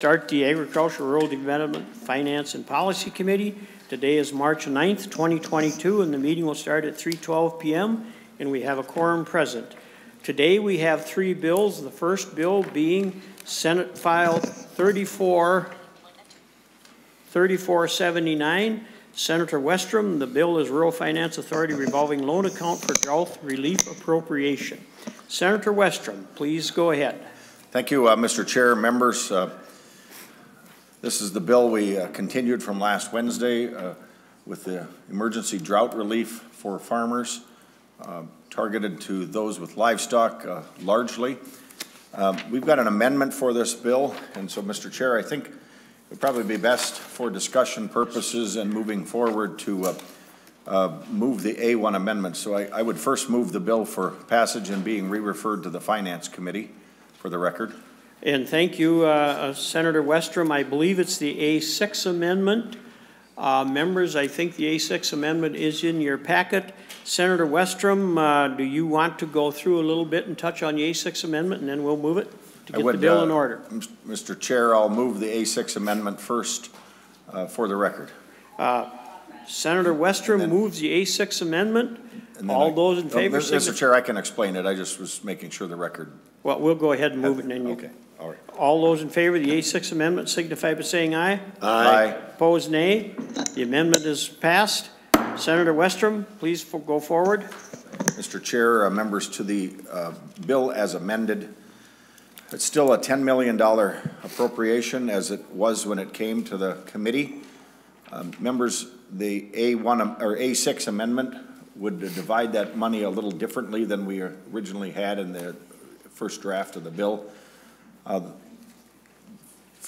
Start the Agriculture, Rural Development, Finance, and Policy Committee. Today is March 9th, 2022, and the meeting will start at 3:12 PM, and we have a quorum present. Today, we have three bills, the first bill being Senate File 34, 3479. Senator Westrom, the bill is Rural Finance Authority Revolving Loan Account for Drought Relief Appropriation. Senator Westrom, please go ahead. Thank you, uh, Mr. Chair, members. Uh, This is the bill we uh, continued from last Wednesday uh, with the emergency drought relief for farmers, uh, targeted to those with livestock uh, largely. Um, We've got an amendment for this bill, and so, Mr. Chair, I think it'd probably be best for discussion purposes and moving forward to uh, uh, move the A1 amendment. So I I would first move the bill for passage and being re-referred to the Finance Committee for the record. And thank you, uh, uh, Senator Westrom. I believe it's the A6 amendment. Uh, Members, I think the A6 amendment is in your packet. Senator Westrom, uh, do you want to go through a little bit and touch on the A6 amendment, and then we'll move it to get the bill uh, in order? Mr. Chair, I'll move the A6 amendment first uh, for the record. Senator Westrom then- moves the A6 amendment. All I- those in Oh, favor, Mr. signi- Chair, I can explain it. I just was making sure the record. well, we'll go ahead and move it, and then you Okay, all right. All those in favor of the A6 amendment signify by saying aye. Aye. Opposed, nay. The amendment is passed. Senator Westrom, please fo- go forward. Mr. Chair, uh, members, to the uh, bill as amended, it's still a $10 million appropriation as it was when it came to the committee. Um, Members, the A1, am- or A6 amendment would divide that money a little differently than we originally had in the first draft of the bill. Uh,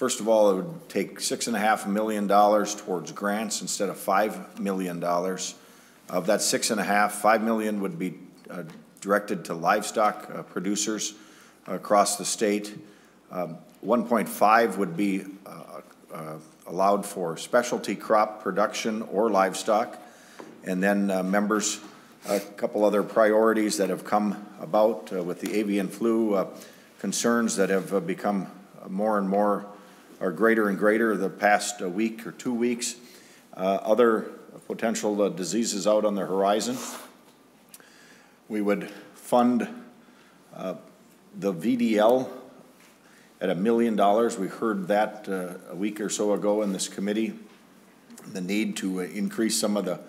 First of all, it would take six and a half million dollars towards grants instead of five million dollars. Of that six and a half, five million would be uh, directed to livestock uh, producers across the state. Um, 1.5 would be uh, uh, allowed for specialty crop production or livestock. And then, uh, members, a couple other priorities that have come about with the avian flu concerns that have uh, become more and more, or greater and greater the past uh, week or two weeks. Uh, Other potential diseases out on the horizon. We would fund the VDL at a million dollars. We heard that uh, a week or so ago in this committee, the need to uh, increase some of the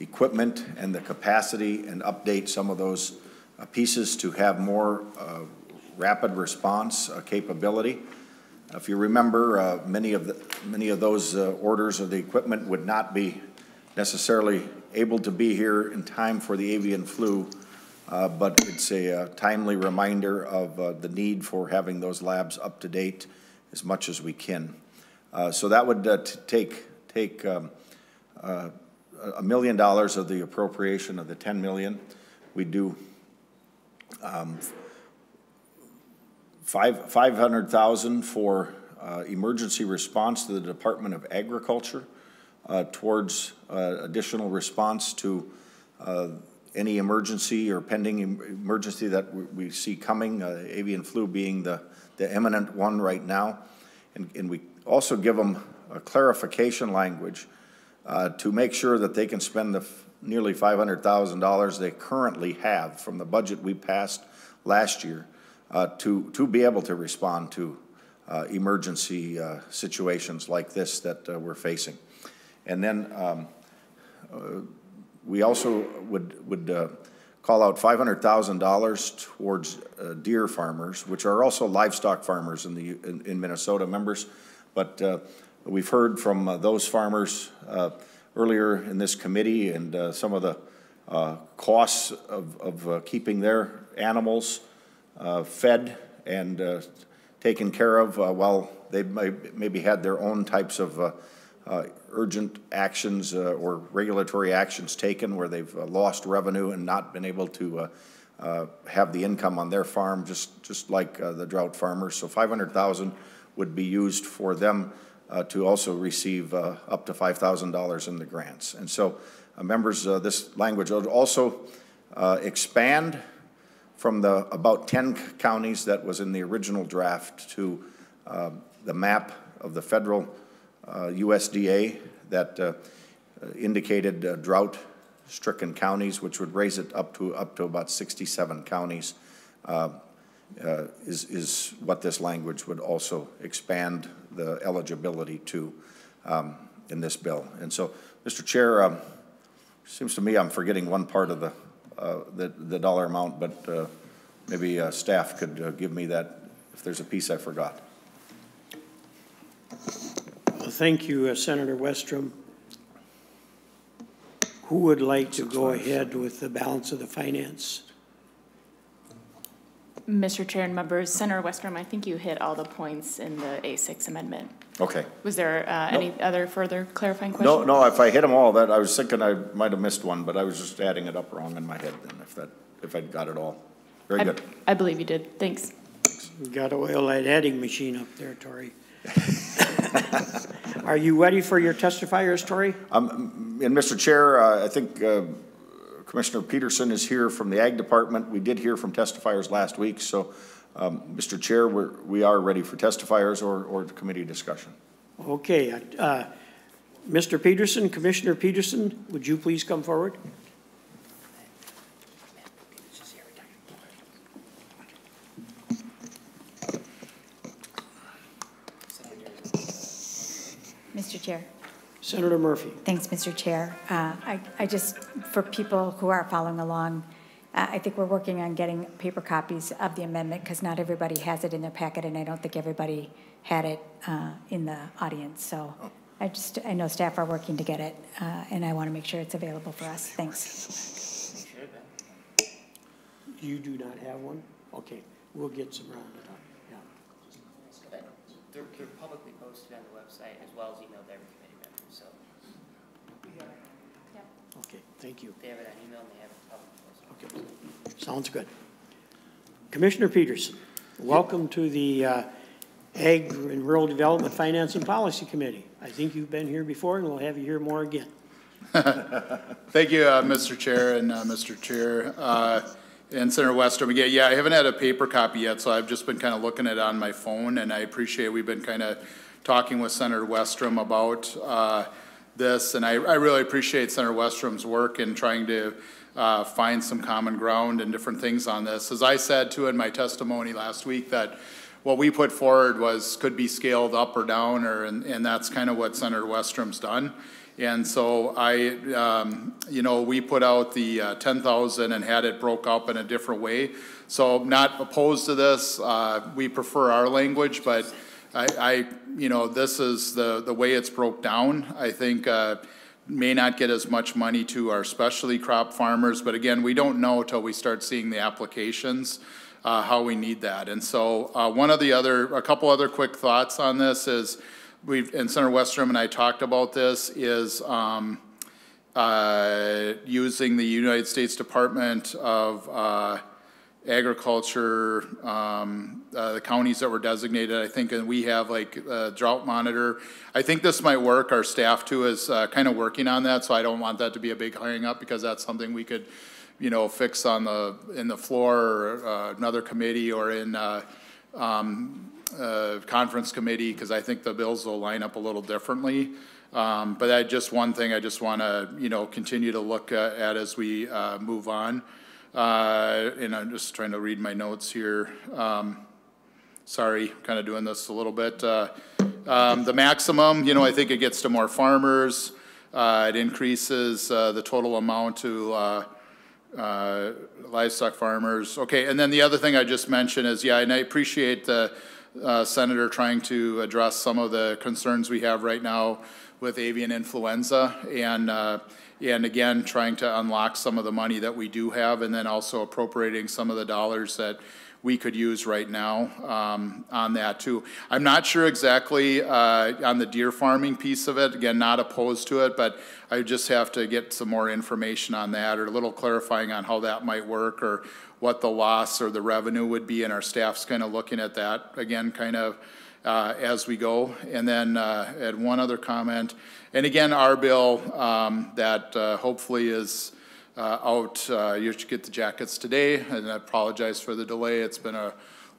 equipment and the capacity and update some of those uh, pieces to have more rapid response uh, capability. If you remember, uh, many of the, many of those uh, orders of the equipment would not be necessarily able to be here in time for the avian flu, but it's a timely reminder of the need for having those labs up to date as much as we can. So that would take, take um, a a million dollars of the appropriation of the 10 million. We do um, five, 500,000 for uh, emergency response to the Department of Agriculture uh, towards uh, additional response to uh, any emergency or pending em- emergency that we- see coming, uh, avian flu being the, the imminent one right now. And, and we also give them a clarification language uh, to make sure that they can spend the nearly $500,000 they currently have from the budget we passed last year uh, to, to be able to respond to uh, emergency uh, situations like this that uh, we're facing. And then um, we also would, would call out $500,000 towards deer farmers, which are also livestock farmers in the, in in Minnesota members. But we've heard from those farmers earlier in this committee and some of the costs of, of keeping their animals fed and uh, taken care of uh, while they may, maybe had their own types of uh, uh, urgent actions uh, or regulatory actions taken where they've uh, lost revenue and not been able to uh, uh, have the income on their farm, just, just like uh, the drought farmers. So 500,000 would be used for them uh, to also receive uh, up to $5,000 in the grants. And so, uh, members, uh, this language would also uh, expand from the about 10 counties that was in the original draft to uh, the map of the federal uh, USDA that uh, indicated uh, drought-stricken counties, which would raise it up to, up to about 67 counties, uh, uh, is, is what this language would also expand the eligibility to um, in this bill. And so, Mr. Chair, um, seems to me I'm forgetting one part of the, uh, the, the dollar amount, but uh, maybe uh, staff could uh, give me that if there's a piece I forgot. Well, Thank you, uh, Senator Westrom. Who would like to go ahead with the balance of the finance? Mr. Chair and members, Senator Westrom, I think you hit all the points in the A6 amendment. Okay. Was there uh, any other further clarifying questions? no, no, if I hit them all, that, I was thinking I might have missed one, but I was just adding it up wrong in my head then, if that, if I'd got it all. Very I- good. I believe you did. Thanks. We Got a oil light adding machine up there, Tori. Are you ready for your testifiers, Tori? And Mr. Chair, uh, I think uh, Commissioner Petersen is here from the Ag Department. We did hear from testifiers last week, so, um, Mr. Chair, we're, we are ready for testifiers or, or committee discussion. Okay, uh, Mr. Petersen, Commissioner Petersen, would you please come forward? Mr. Chair. Senator Murphy. Thanks, Mr. Chair. Uh, I I just, for people who are following along, uh, I think we're working on getting paper copies of the amendment because not everybody has it in their packet, and I don't think everybody had it uh, in the audience. So I just, I know staff are working to get it, uh, and I want to make sure it's available for us. Thanks. You do not have one? Okay, we'll get some rounded up, yeah. They're, they're publicly posted on the website as well as emailed to every committee member, so Okay, thank you. they have it on email and they have it publicly posted. Okay, sounds good. Commissioner Petersen, welcome to the uh, Ag and Rural Development Finance and Policy Committee. I think you've been here before, and we'll have you here more again. Thank you, uh, Mr. Chair and uh, Mr. Chair. uh, And Senator Westrom, again, yeah, I haven't had a paper copy yet, so I've just been kind of looking at it on my phone, and I appreciate, we've been kind of talking with Senator Westrom about uh, this, and I, I really appreciate Senator Westrom's work in trying to uh, find some common ground and different things on this. As I said too in my testimony last week, that what we put forward was, could be scaled up or down, or, and, and that's kind of what Senator Westrom's done. And so I, um, you know, we put out the uh, 10,000 and had it broke up in a different way. So not opposed to this. Uh, we prefer our language, but I, I, you know, this is the, the way it's broke down. I think, uh, may not get as much money to our specialty crop farmers, but again, we don't know till we start seeing the applications, uh, how we need that. And so, uh, one of the other, a couple other quick thoughts on this is, we've, and Senator Westrom and I talked about this, is, um, uh, using the United States Department of, uh, Agriculture, um, uh, the counties that were designated, I think, and we have like a drought monitor. I think this might work. Our staff too is, uh, kind of working on that, so I don't want that to be a big hiring up because that's something we could, you know, fix on the, in the floor or, uh, another committee or in, uh, um, uh, conference committee, because I think the bills will line up a little differently. Um, but that, just one thing I just want to, you know, continue to look at as we, uh, move on. Uh, and I'm just trying to read my notes here. Um, sorry, kind of doing this a little bit. Uh, um, the maximum, you know, I think it gets to more farmers. Uh, it increases, uh, the total amount to, uh, livestock farmers. Okay, and then the other thing I just mentioned is, yeah, and I appreciate the uh, senator trying to address some of the concerns we have right now with avian influenza, and uh, and again trying to unlock some of the money that we do have, and then also appropriating some of the dollars that we could use right now um, on that too. I'm not sure exactly uh, on the deer farming piece of it. Again, not opposed to it, but I just have to get some more information on that or a little clarifying on how that might work or what the loss or the revenue would be. And our staff's kind of looking at that again, kind of uh, as we go. And then uh, add one other comment. And again, our bill um, that uh, hopefully is uh, out. Uh, you should get the jackets today, and I apologize for the delay. It's been a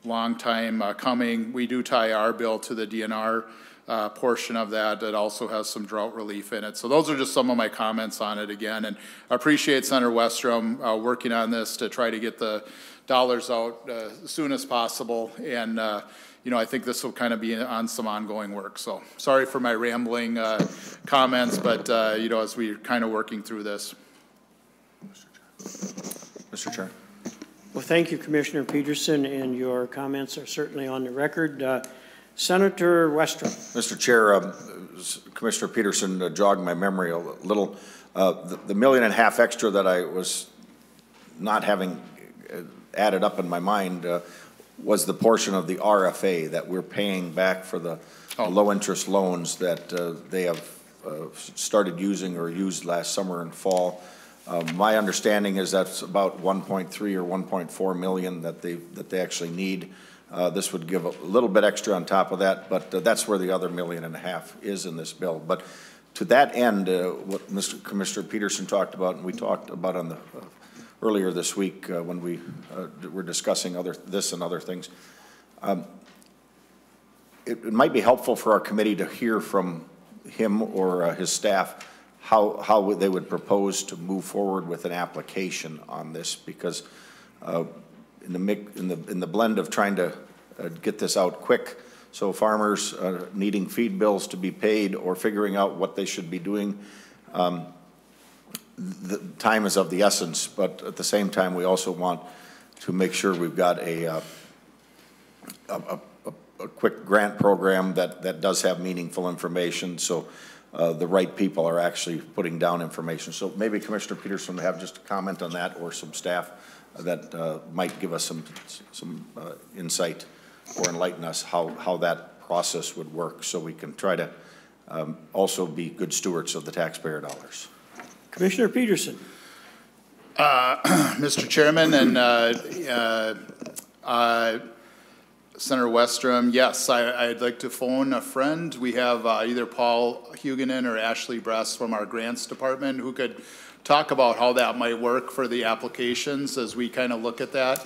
long time uh, coming. We do tie our bill to the DNR uh, portion of that that also has some drought relief in it. So those are just some of my comments on it again. And I appreciate Senator Westrom uh, working on this to try to get the dollars out uh, as soon as possible. And, uh, you know, I think this will kind of be on some ongoing work. So sorry for my rambling uh, comments, but, uh, you know, as we're kind of working through this. Mr. Chair. Well, thank you, Commissioner Petersen, and your comments are certainly on the record. Uh, Senator Westrom. Mr. Chair, um, Commissioner Petersen uh, jogged my memory a little. Uh, The the million and a half extra that I was not having uh, added up in my mind uh, was the portion of the RFA that we're paying back for the Oh. low-interest loans that uh, they have uh, started using or used last summer and fall. Uh, My understanding is that's about 1.3 or 1.4 million that they, that they actually need. Uh, This would give a little bit extra on top of that, but uh, that's where the other million and a half is in this bill. But to that end, uh, what Mr. Commissioner Petersen talked about, and we talked about on the, earlier this week uh, when we uh, were discussing other, this and other things, um, it it might be helpful for our committee to hear from him or uh, his staff how, how they would propose to move forward with an application on this, because uh, in the mic, in the, in the blend of trying to uh, get this out quick, so farmers uh, needing feed bills to be paid or figuring out what they should be doing, um, the time is of the essence, but at the same time, we also want to make sure we've got a, uh, a, a, a- quick grant program that, that does have meaningful information, so uh, the right people are actually putting down information. So maybe Commissioner Petersen have just a comment on that, or some staff that uh, might give us some, some uh, insight or enlighten us how, how that process would work, so we can try to um, also be good stewards of the taxpayer dollars. Commissioner Petersen. Mr. Chairman and uh, uh, uh, Senator Westrom, yes, I- I'd like to phone a friend. We have uh, either Paul Hugunin or Ashley Bress from our grants department who could talk about how that might work for the applications as we kind of look at that.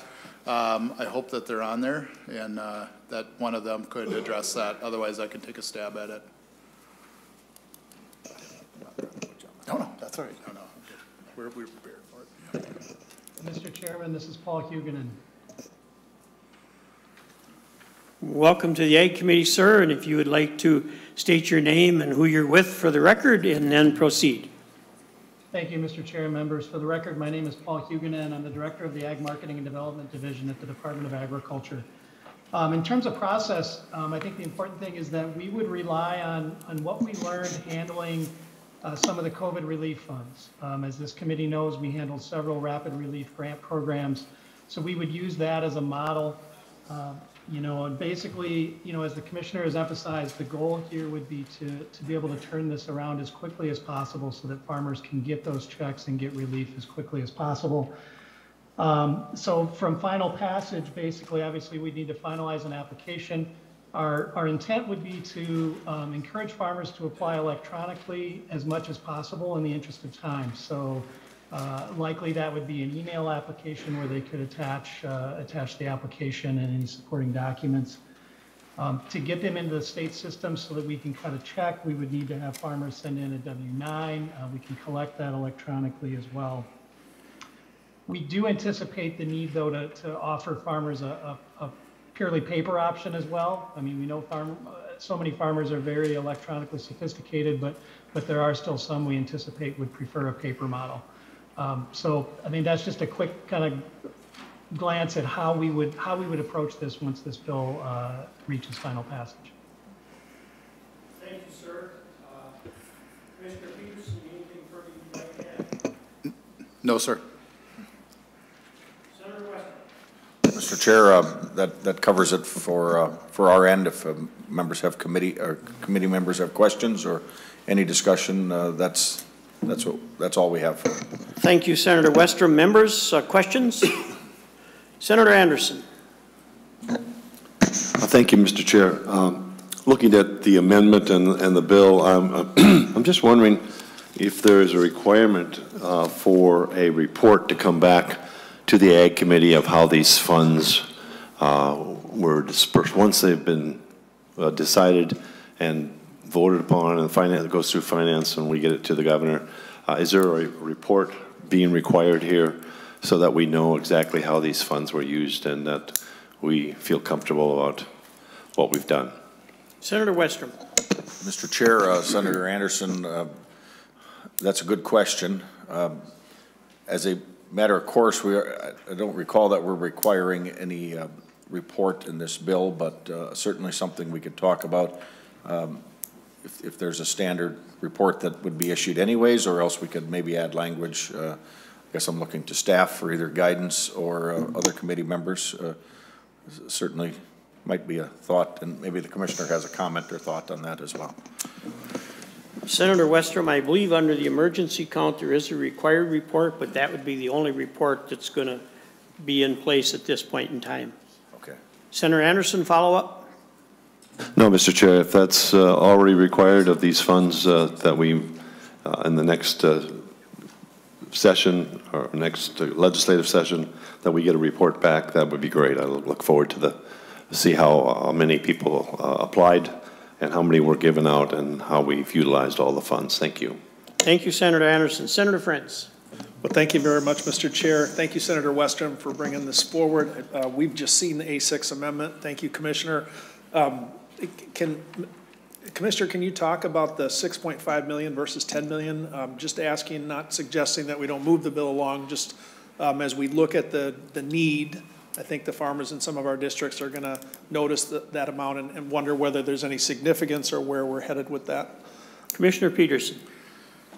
Um, I hope that they're on there and uh, that one of them could address that. Otherwise, I can take a stab at it. No, no, that's all right. No, no, we're we're prepared for it. Mr. Chairman, this is Paul Hugunin. Welcome to the Ag Committee, sir, and if you would like to state your name and who you're with for the record, and then proceed. Thank you, Mr. Chair and members. For the record, my name is Paul Hugunin. I'm the Director of the Ag Marketing and Development Division at the Department of Agriculture. Um, In terms of process, um, I think the important thing is that we would rely on, on what we learned handling uh, some of the COVID relief funds. Um, As this committee knows, we handled several rapid relief grant programs, so we would use that as a model. Um, You know, and basically, you know, as the commissioner has emphasized, the goal here would be to, to be able to turn this around as quickly as possible so that farmers can get those checks and get relief as quickly as possible. Um, So from final passage, basically, obviously, we need to finalize an application. Our, our intent would be to um, encourage farmers to apply electronically as much as possible in the interest of time. So uh, likely that would be an email application where they could attach, uh, attach the application and any supporting documents. Um, To get them into the state system so that we can cut a check, we would need to have farmers send in a W-9. Uh, We can collect that electronically as well. We do anticipate the need, though, to, to offer farmers a, a a purely paper option as well. I mean, we know farm, uh, so many farmers are very electronically sophisticated, but, but there are still some we anticipate would prefer a paper model. Um, So, I mean, that's just a quick kind of glance at how we would, how we would approach this once this bill uh, reaches final passage. Thank you, sir. Mr. Petersen, anything further you'd like to add? No, sir. Senator Westrom. Mr. Chair, uh, that, that covers it for, uh, for our end. If um, members have committee, or committee members have questions or any discussion, uh, that's, that's what, that's all we have. For the thank you, Senator Westrom. Members, uh, questions? Senator Anderson. Uh, Thank you, Mr. Chair. Um, Looking at the amendment and, and the bill, I'm, I'm just wondering if there is a requirement uh, for a report to come back to the Ag Committee of how these funds uh, were dispersed. Once they've been uh, decided and voted upon, and finance, it goes through finance, and we get it to the governor. Uh, Is there a report being required here so that we know exactly how these funds were used and that we feel comfortable about what we've done? Senator Westrom. Mr. Chair, uh, Senator Anderson, uh, that's a good question. Um, As a matter of course, we are, I don't recall that we're requiring any uh, report in this bill, but uh, certainly something we could talk about. Um, If, if there's a standard report that would be issued anyways, or else we could maybe add language. uh, I guess I'm looking to staff for either guidance or uh, other committee members. Uh, Certainly might be a thought, and maybe the commissioner has a comment or thought on that as well. Senator Westrom, I believe under the emergency count, there is a required report, but that would be the only report that's going to be in place at this point in time. Okay. Senator Anderson, follow up? No, Mr. Chair, if that's uh, already required of these funds uh, that we, uh, in the next uh, session, or next legislative session, that we get a report back, that would be great. I look forward to the, see how uh, many people uh, applied and how many were given out and how we've utilized all the funds. Thank you. Thank you, Senator Anderson. Senator Frentz. Well, thank you very much, Mr. Chair. Thank you, Senator Westrom, for bringing this forward. Uh, We've just seen the A6 amendment. Thank you, Commissioner. Um, Can, Commissioner, can you talk about the 6.5 million versus 10 million? Um, Just asking, not suggesting that we don't move the bill along, just um, as we look at the, the need, I think the farmers in some of our districts are going to notice that, that amount and- and wonder whether there's any significance or where we're headed with that. Commissioner Petersen.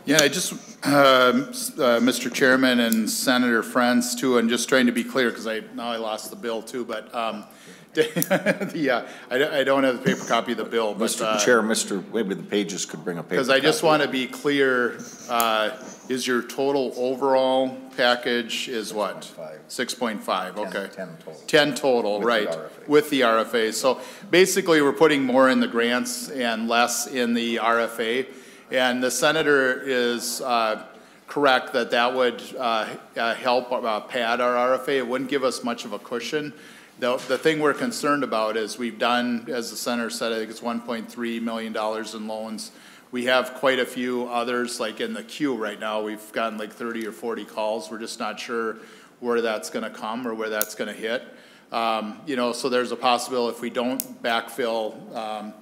Yeah, I just, um, s- uh, Mr. Chairman and Senator Frentz too, and just trying to be clear, because I, now I lost the bill too, but, um, the, uh, I don't- I don't have the paper copy of the bill, but. Mr. uh, Chair, Mr., maybe the pages could bring a paper Because I just want to be clear, uh, is your total overall package is what? Five. Six point five, Ten- okay. ten total. Ten total, right, with the RFA. So basically, we're putting more in the grants and less in the RFA. And the senator is uh, correct that that would uh, uh, help pad our RFA. It wouldn't give us much of a cushion. The, the thing we're concerned about is we've done, as the senator said, I think it's one point three million dollars in loans. We have quite a few others, like in the queue right now, we've gotten like thirty or forty calls. We're just not sure where that's gonna come or where that's gonna hit. Um, you know, so there's a possibility if we don't backfill, um,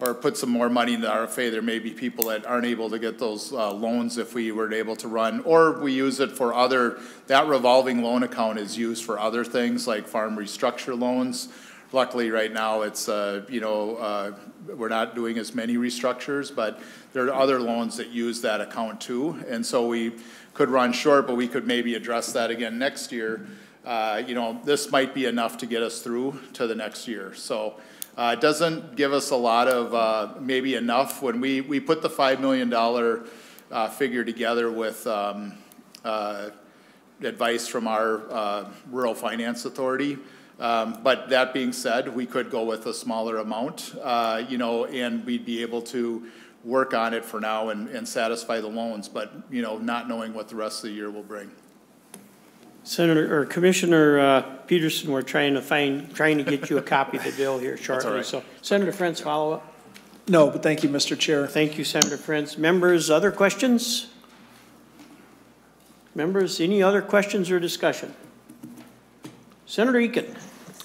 or put some more money in the RFA, there may be people that aren't able to get those, uh, loans if we weren't able to run. Or we use it for other, that revolving loan account is used for other things like farm restructure loans. Luckily, right now, it's, uh, you know, uh, we're not doing as many restructures, but there are other loans that use that account too. And so we could run short, but we could maybe address that again next year. Uh, you know, this might be enough to get us through to the next year. So, uh, it doesn't give us a lot of, uh, maybe enough. When we, we put the five million dollar, uh, figure together with, um, uh, advice from our uh, Rural Finance Authority. Um, But that being said, we could go with a smaller amount, uh, you know, and we'd be able to work on it for now and, and satisfy the loans, but, you know, not knowing what the rest of the year will bring. Senator, or Commissioner uh, Petersen, we're trying to find, trying to get you a copy of the bill here shortly. right. So Senator Frentz, follow up. No, but thank you, Mr. Chair. Thank you, Senator Frentz. Members, other questions? Members, any other questions or discussion? Senator Eken.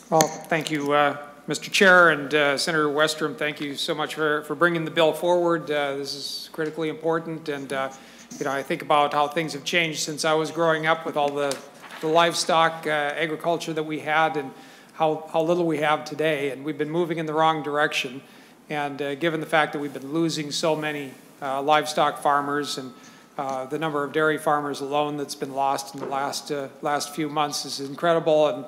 Well, thank you, uh, Mr. Chair, and uh, Senator Westrom, thank you so much for, for bringing the bill forward. Uh, This is critically important, and, uh, you know, I think about how things have changed since I was growing up with all the the livestock uh, agriculture that we had and how, how little we have today, and we've been moving in the wrong direction. And uh, given the fact that we've been losing so many livestock farmers and uh, the number of dairy farmers alone that's been lost in the last, uh, last few months is incredible. And,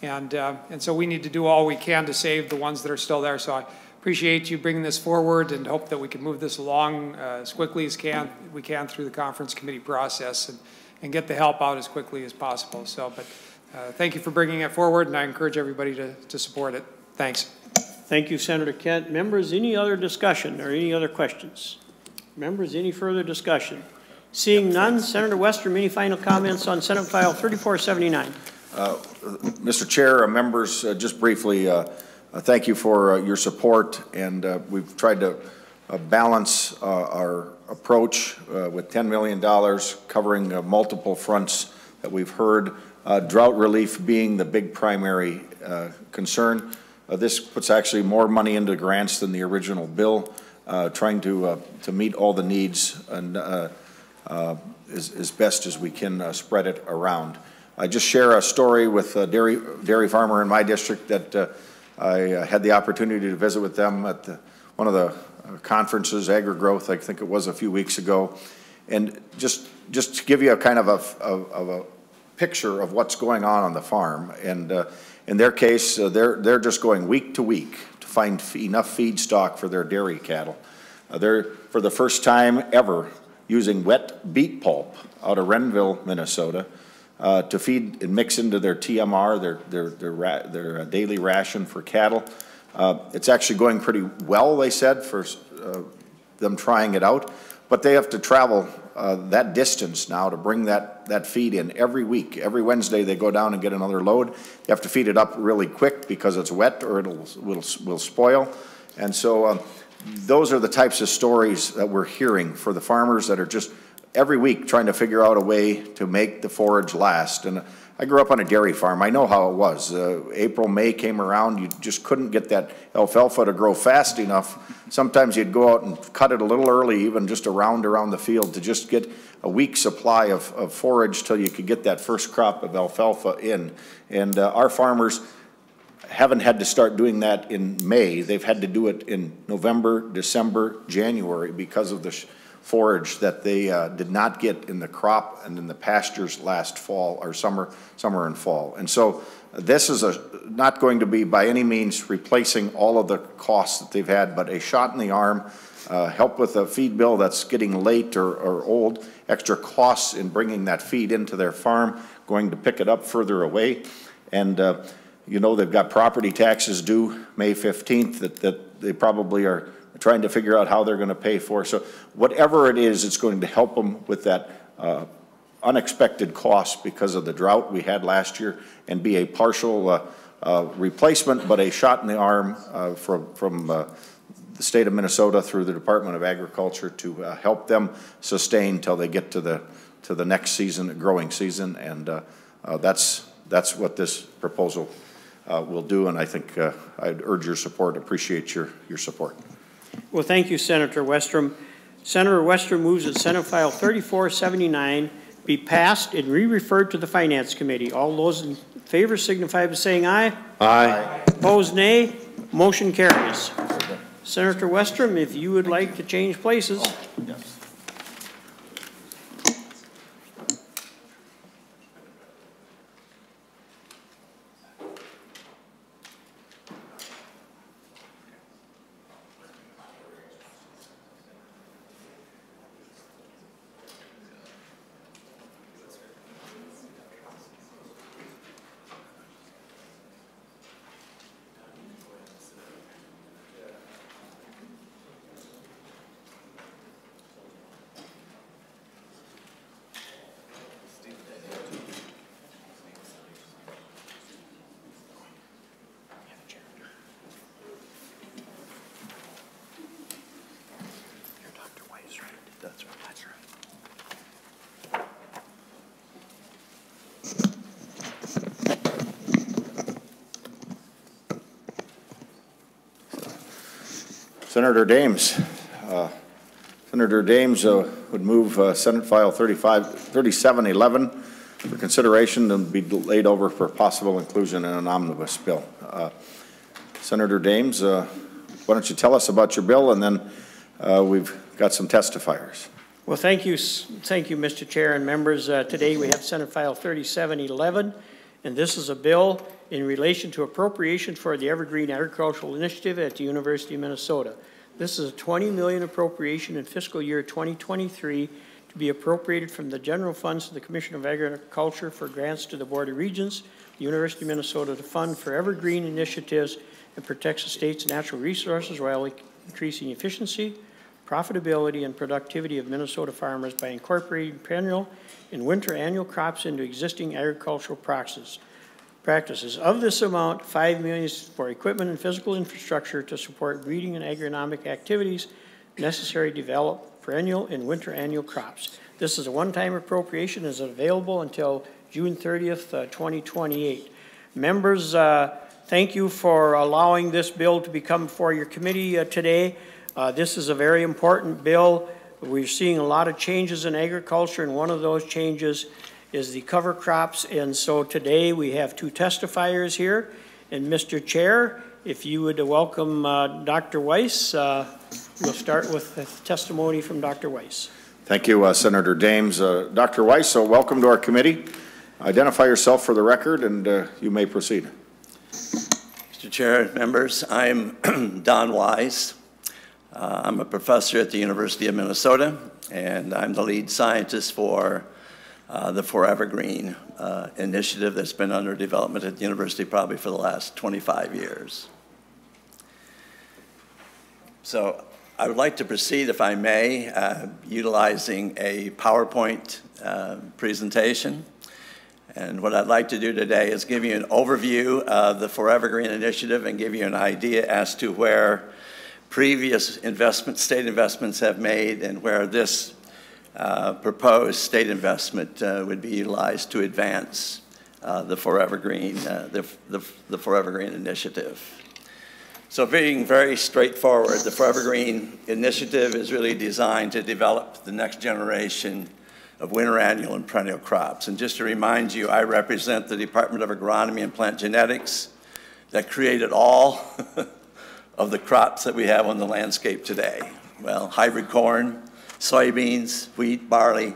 and, uh, and so we need to do all we can to save the ones that are still there. So I appreciate you bringing this forward and hope that we can move this along uh, as quickly as can, we can through the conference committee process and, and get the help out as quickly as possible. So, but uh, thank you for bringing it forward, and I encourage everybody to, to support it. Thanks. Thank you, Senator Kent. Members, any other discussion or any other questions? Members, any further discussion? Seeing none, Senator Westrom, any final comments on Senate File 3479? Mr. Chair, uh, members, uh, just briefly, uh, uh, thank you for uh, your support, and uh, we've tried to uh, balance uh, our approach uh, with $10 million covering uh, multiple fronts that we've heard, uh, drought relief being the big primary uh, concern. Uh, This puts actually more money into grants than the original bill, uh, trying to, uh, to meet all the needs and uh, uh, as, as best as we can uh, spread it around. I just share a story with a dairy, dairy farmer in my district that uh, I uh, had the opportunity to visit with them at the, one of the uh, conferences, Agri-Growth, I think it was a few weeks ago. And just, just to give you a kind of a, of, of a picture of what's going on on the farm. And uh, in their case, uh, they're, they're just going week to week to find enough feed stock for their dairy cattle. Uh, They're, for the first time ever, using wet beet pulp out of Renville, Minnesota, uh, to feed and mix into their TMR, their, their, their, their uh, daily ration for cattle. Uh, It's actually going pretty well, they said, for uh, them trying it out, but they have to travel uh, that distance now to bring that, that feed in every week. Every Wednesday, they go down and get another load. You have to feed it up really quick because it's wet or it'll, will, will spoil. And so um, those are the types of stories that we're hearing for the farmers that are just every week trying to figure out a way to make the forage last. And I grew up on a dairy farm. I know how it was. Uh, April, May came around, you just couldn't get that alfalfa to grow fast enough. Sometimes you'd go out and cut it a little early, even just around around the field, to just get a week's supply of, of forage till you could get that first crop of alfalfa in. And uh, our farmers haven't had to start doing that in May. They've had to do it in November, December, January because of the forage that they uh, did not get in the crop and in the pastures last fall or summer, summer and fall. And so this is a, not going to be by any means replacing all of the costs that they've had, but a shot in the arm, uh, help with a feed bill that's getting late or, or old, extra costs in bringing that feed into their farm, going to pick it up further away. And, uh, you know, they've got property taxes due May 15th that, that they probably are trying to figure out how they're going to pay for. So whatever it is, it's going to help them with that uh, unexpected cost because of the drought we had last year and be a partial uh, uh, replacement, but a shot in the arm uh, from, from uh, the state of Minnesota through the Department of Agriculture to uh, help them sustain till they get to the, to the next season, growing season. And that's, that's what this proposal will do, and I think uh, I'd urge your support, appreciate your, your support. Well, thank you, Senator Westrom. Senator Westrom moves that Senate File 3479 be passed and re-referred to the Finance Committee. All those in favor signify by saying aye. Aye. Opposed, nay. Motion carries. Senator Westrom, if you would like to change places. Senator Dahms, uh, Senator Dahms uh, would move uh, Senate File 35, 3711 for consideration and be laid over for possible inclusion in an omnibus bill. Uh, Senator Dahms, uh, why don't you tell us about your bill, and then uh, we've got some testifiers. Well, thank you, thank you, Mr. Chair and members. Today, we have Senate File 3711, and this is a bill in relation to appropriation for the Evergreen Agricultural Initiative at the University of Minnesota. This is a 20 million appropriation in fiscal year 2023 to be appropriated from the general funds of the Commission of Agriculture for grants to the Board of Regents, the University of Minnesota to fund Forever Green initiatives and protects the state's natural resources while increasing efficiency, profitability and productivity of Minnesota farmers by incorporating perennial and winter annual crops into existing agricultural practices. Practices. Of this amount, five million is for equipment and physical infrastructure to support breeding and agronomic activities necessary to develop perennial and winter annual crops. This is a one-time appropriation, is available until June thirtieth, uh, twenty twenty-eight. Members, uh, thank you for allowing this bill to become for your committee uh, today. Uh, This is a very important bill. We're seeing a lot of changes in agriculture, and one of those changes is the cover crops. And so today, we have two testifiers here. And Mr. Chair, if you would welcome uh, Dr. Wyse, uh, we'll start with the testimony from Dr. Wyse. Thank you, uh, Senator Dahms. Uh, Dr. Wyse, so welcome to our committee. Identify yourself for the record, and uh, you may proceed. Mr. Chair, members, I'm Don Wyse. Uh, I'm a professor at the University of Minnesota, and I'm the lead scientist for uh, the Forever Green uh, initiative that's been under development at the university probably for the last 25 years. So I would like to proceed, if I may, uh, utilizing a PowerPoint uh, presentation. And what I'd like to do today is give you an overview of the Forever Green Initiative and give you an idea as to where previous investment, state investments have made and where this uh, proposed state investment uh, would be utilized to advance uh, the Forever Green, the, the, the Forever Green Initiative. So being very straightforward, the Forever Green Initiative is really designed to develop the next generation of winter annual and perennial crops. And just to remind you, I represent the Department of Agronomy and Plant Genetics that created all of the crops that we have on the landscape today. Well, hybrid corn, soybeans, wheat, barley,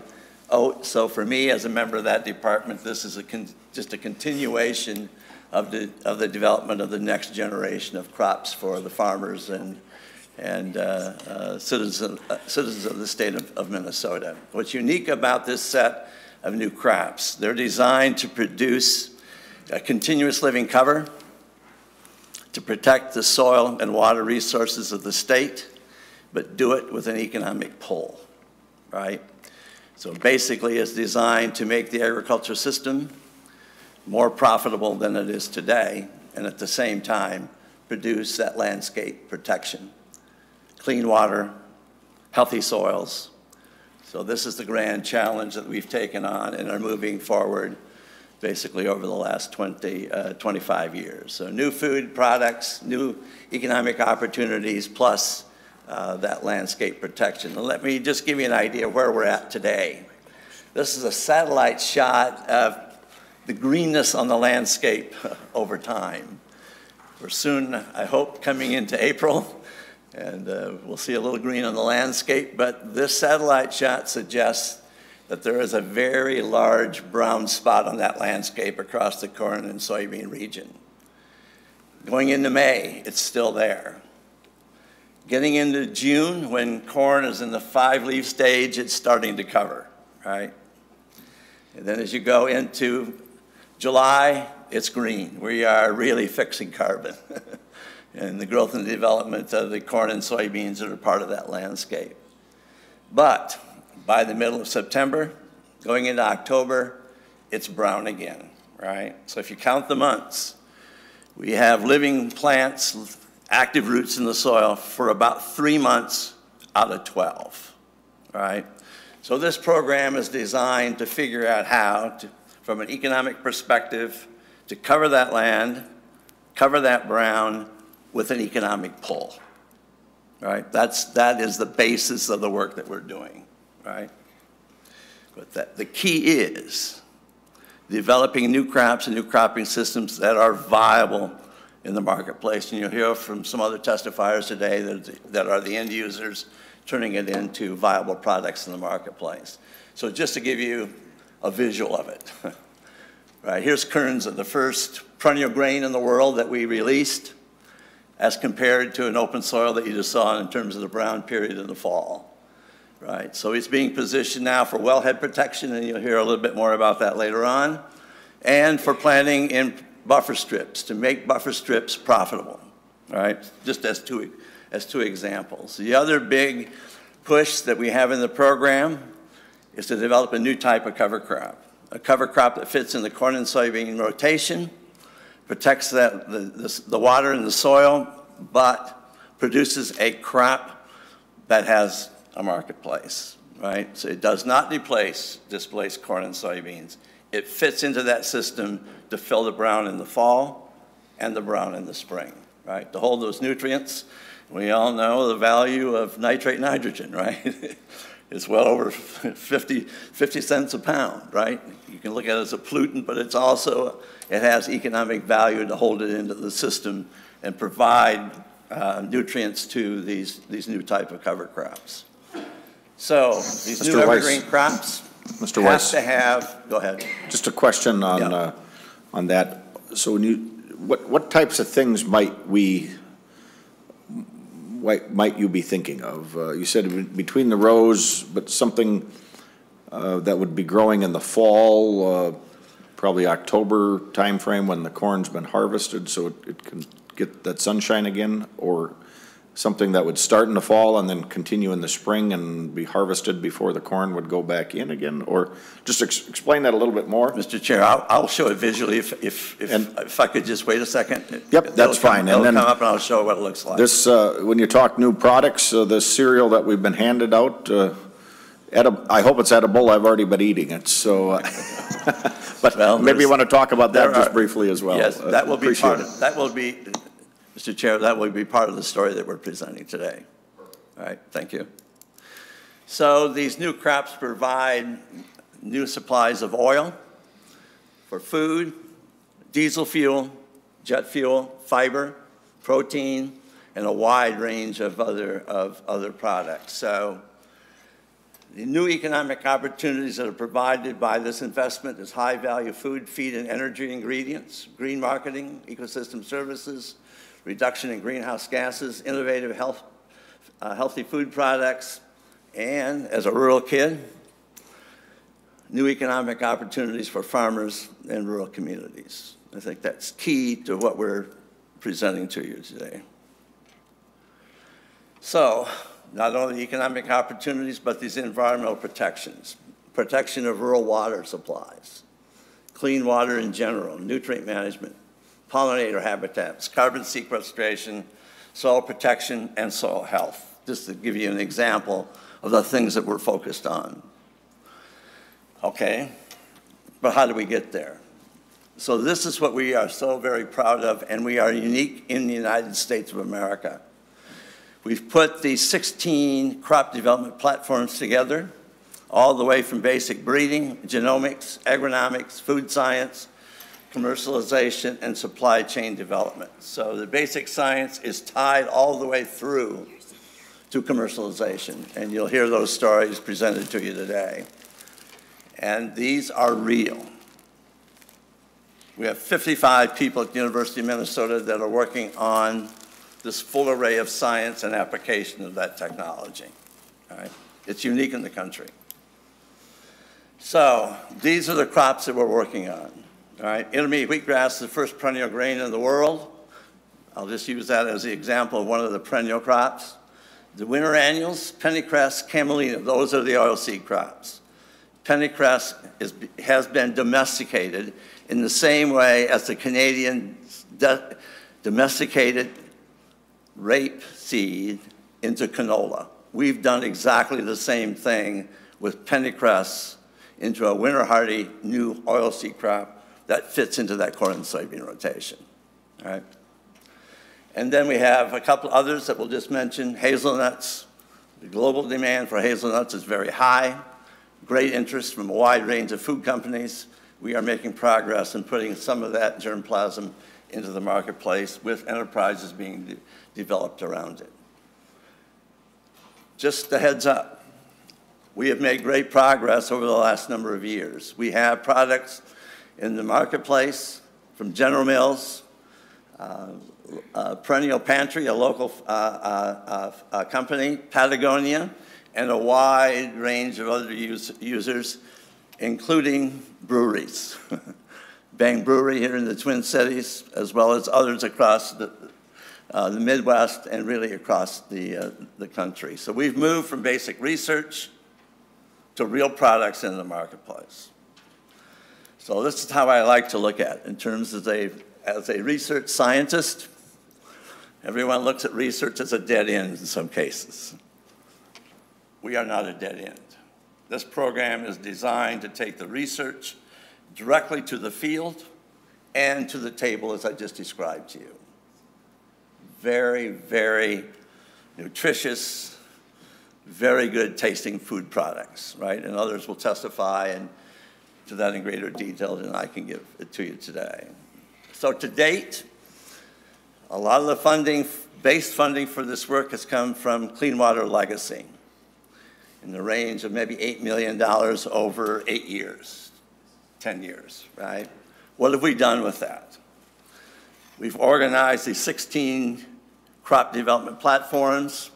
oat. So for me, as a member of that department, this is a just a continuation of the, of the development of the next generation of crops for the farmers and, and uh, uh, citizens, uh, citizens of the state of, of Minnesota. What's unique about this set of new crops, they're designed to produce a continuous living cover, to protect the soil and water resources of the state, but do it with an economic pull, right? So basically, it's designed to make the agriculture system more profitable than it is today, and at the same time, produce that landscape protection. Clean water, healthy soils. So this is the grand challenge that we've taken on and are moving forward basically over the last 20, uh, 25 years. So new food products, new economic opportunities, plus uh, that landscape protection. And let me just give you an idea of where we're at today. This is a satellite shot of the greenness on the landscape over time. We're soon, I hope, coming into April, and uh, we'll see a little green on the landscape, but this satellite shot suggests that there is a very large brown spot on that landscape across the corn and soybean region. Going into May, it's still there. Getting into June, when corn is in the five leaf stage, it's starting to cover, right? And then as you go into July, it's green. We are really fixing carbon and the growth and development of the corn and soybeans that are part of that landscape. But by the middle of September, going into October, it's brown again, right? So if you count the months, we have living plants, active roots in the soil for about three months out of 12, right? So this program is designed to figure out how to from an economic perspective to cover that land, cover that brown with an economic pull. Right? That's, that is the basis of the work that we're doing, right? But that, the key is developing new crops and new cropping systems that are viable in the marketplace. And you'll hear from some other testifiers today that, that are the end users turning it into viable products in the marketplace. So just to give you a visual of it. right, here's Kernza, the first perennial grain in the world that we released as compared to an open soil that you just saw in terms of the brown period in the fall. Right, so it's being positioned now for wellhead protection, and you'll hear a little bit more about that later on, and for planting in buffer strips to make buffer strips profitable. Right, just as two, as two examples. The other big push that we have in the program is to develop a new type of cover crop, a cover crop that fits in the corn and soybean rotation protects that, the, the, the water and the soil, but produces a crop that has a marketplace, right? So it does not replace displaced corn and soybeans. It fits into that system to fill the brown in the fall and the brown in the spring, right? To hold those nutrients. We all know the value of nitrate nitrogen, right? it's well over 50, 50 cents a pound, right? You can look at it as a pollutant, but it's also, it has economic value to hold it into the system and provide uh, nutrients to these, these new type of cover crops. So these new Mr. Wyse. evergreen crops Mr. have to have, go ahead. Just a question on, Yeah. uh, on that. So when you, what, what types of things might we, might, might you be thinking of? Uh, You said between the rows, but something uh, that would be growing in the fall, uh, probably October timeframe when the corn's been harvested, so it it can get that sunshine again? Or something that would start in the fall and then continue in the spring and be harvested before the corn would go back in again? Or just ex- explain that a little bit more? Mr. Chair, I'll, I'll show it visually if, if, if, And- if I could just wait a second. Yep, It'll that's come- fine. And then- come up and I'll show what it looks like. This, uh, when you talk new products, uh, the cereal that we've been handed out, uh, I hope it's edible, I've already been eating it, so, uh, but Well, maybe you want to talk about that just are- briefly as well. Yes, Uh, that will be part, of- that will be, Mr. Chair, that will be part of the story that we're presenting today. All right, thank you. So these new crops provide new supplies of oil for food, diesel fuel, jet fuel, fiber, protein, and a wide range of other, of other products. So the new economic opportunities that are provided by this investment is high-value food, feed, and energy ingredients, green marketing, ecosystem services, reduction in greenhouse gases, innovative health, uh, healthy food products, and as a rural kid, new economic opportunities for farmers and rural communities. I think that's key to what we're presenting to you today. So, not only economic opportunities, but these environmental protections, protection of rural water supplies, clean water in general, nutrient management, pollinator habitats, carbon sequestration, soil protection, and soil health, just to give you an example of the things that we're focused on. Okay, but how do we get there? So this is what we are so very proud of, and we are unique in the United States of America. We've put these 16 crop development platforms together, all the way from basic breeding, genomics, agronomics, food science, commercialization, and supply chain development. So the basic science is tied all the way through to commercialization, and you'll hear those stories presented to you today. And these are real. We have 55 people at the University of Minnesota that are working on this full array of science and application of that technology. It's unique in the country. So these are the crops that we're working on. All right? Intermediate wheatgrass is the first perennial grain in the world. I'll just use that as the example of one of the perennial crops. The winter annuals, pennycress, camelina, those are the oilseed crops. Pennycress is, has been domesticated in the same way as the Canadian domesticated rape seed into canola. We've done exactly the same thing with pennycress into a winter hardy new oilseed crop that fits into that corn and soybean rotation. All right? And then we have a couple others that we'll just mention. Hazelnuts. The global demand for hazelnuts is very high. Great interest from a wide range of food companies. We are making progress in putting some of that germplasm into the marketplace with enterprises being de- developed around it. Just a heads up, we have made great progress over the last number of years. We have products in the marketplace from General Mills, uh, uh, Perennial Pantry, a local uh, uh, uh, company, Patagonia, and a wide range of other use, users, including breweries. Bang Brewery here in the Twin Cities, as well as others across the, uh, the Midwest and really across the, uh, the country. So we've moved from basic research to real products in the marketplace. So this is how I like to look at it in terms of a, as a research scientist, everyone looks at research as a dead end in some cases. We are not a dead end. This program is designed to take the research directly to the field and to the table as I just described to you. Very, very nutritious, very good tasting food products, right? And others will testify and to that in greater detail than I can give it to you today. So to date, a lot of the funding, base funding for this work has come from Clean Water Legacy in the range of maybe $8 million over eight years, 10 years, right? What have we done with that? We've organized these 16 crop development platforms,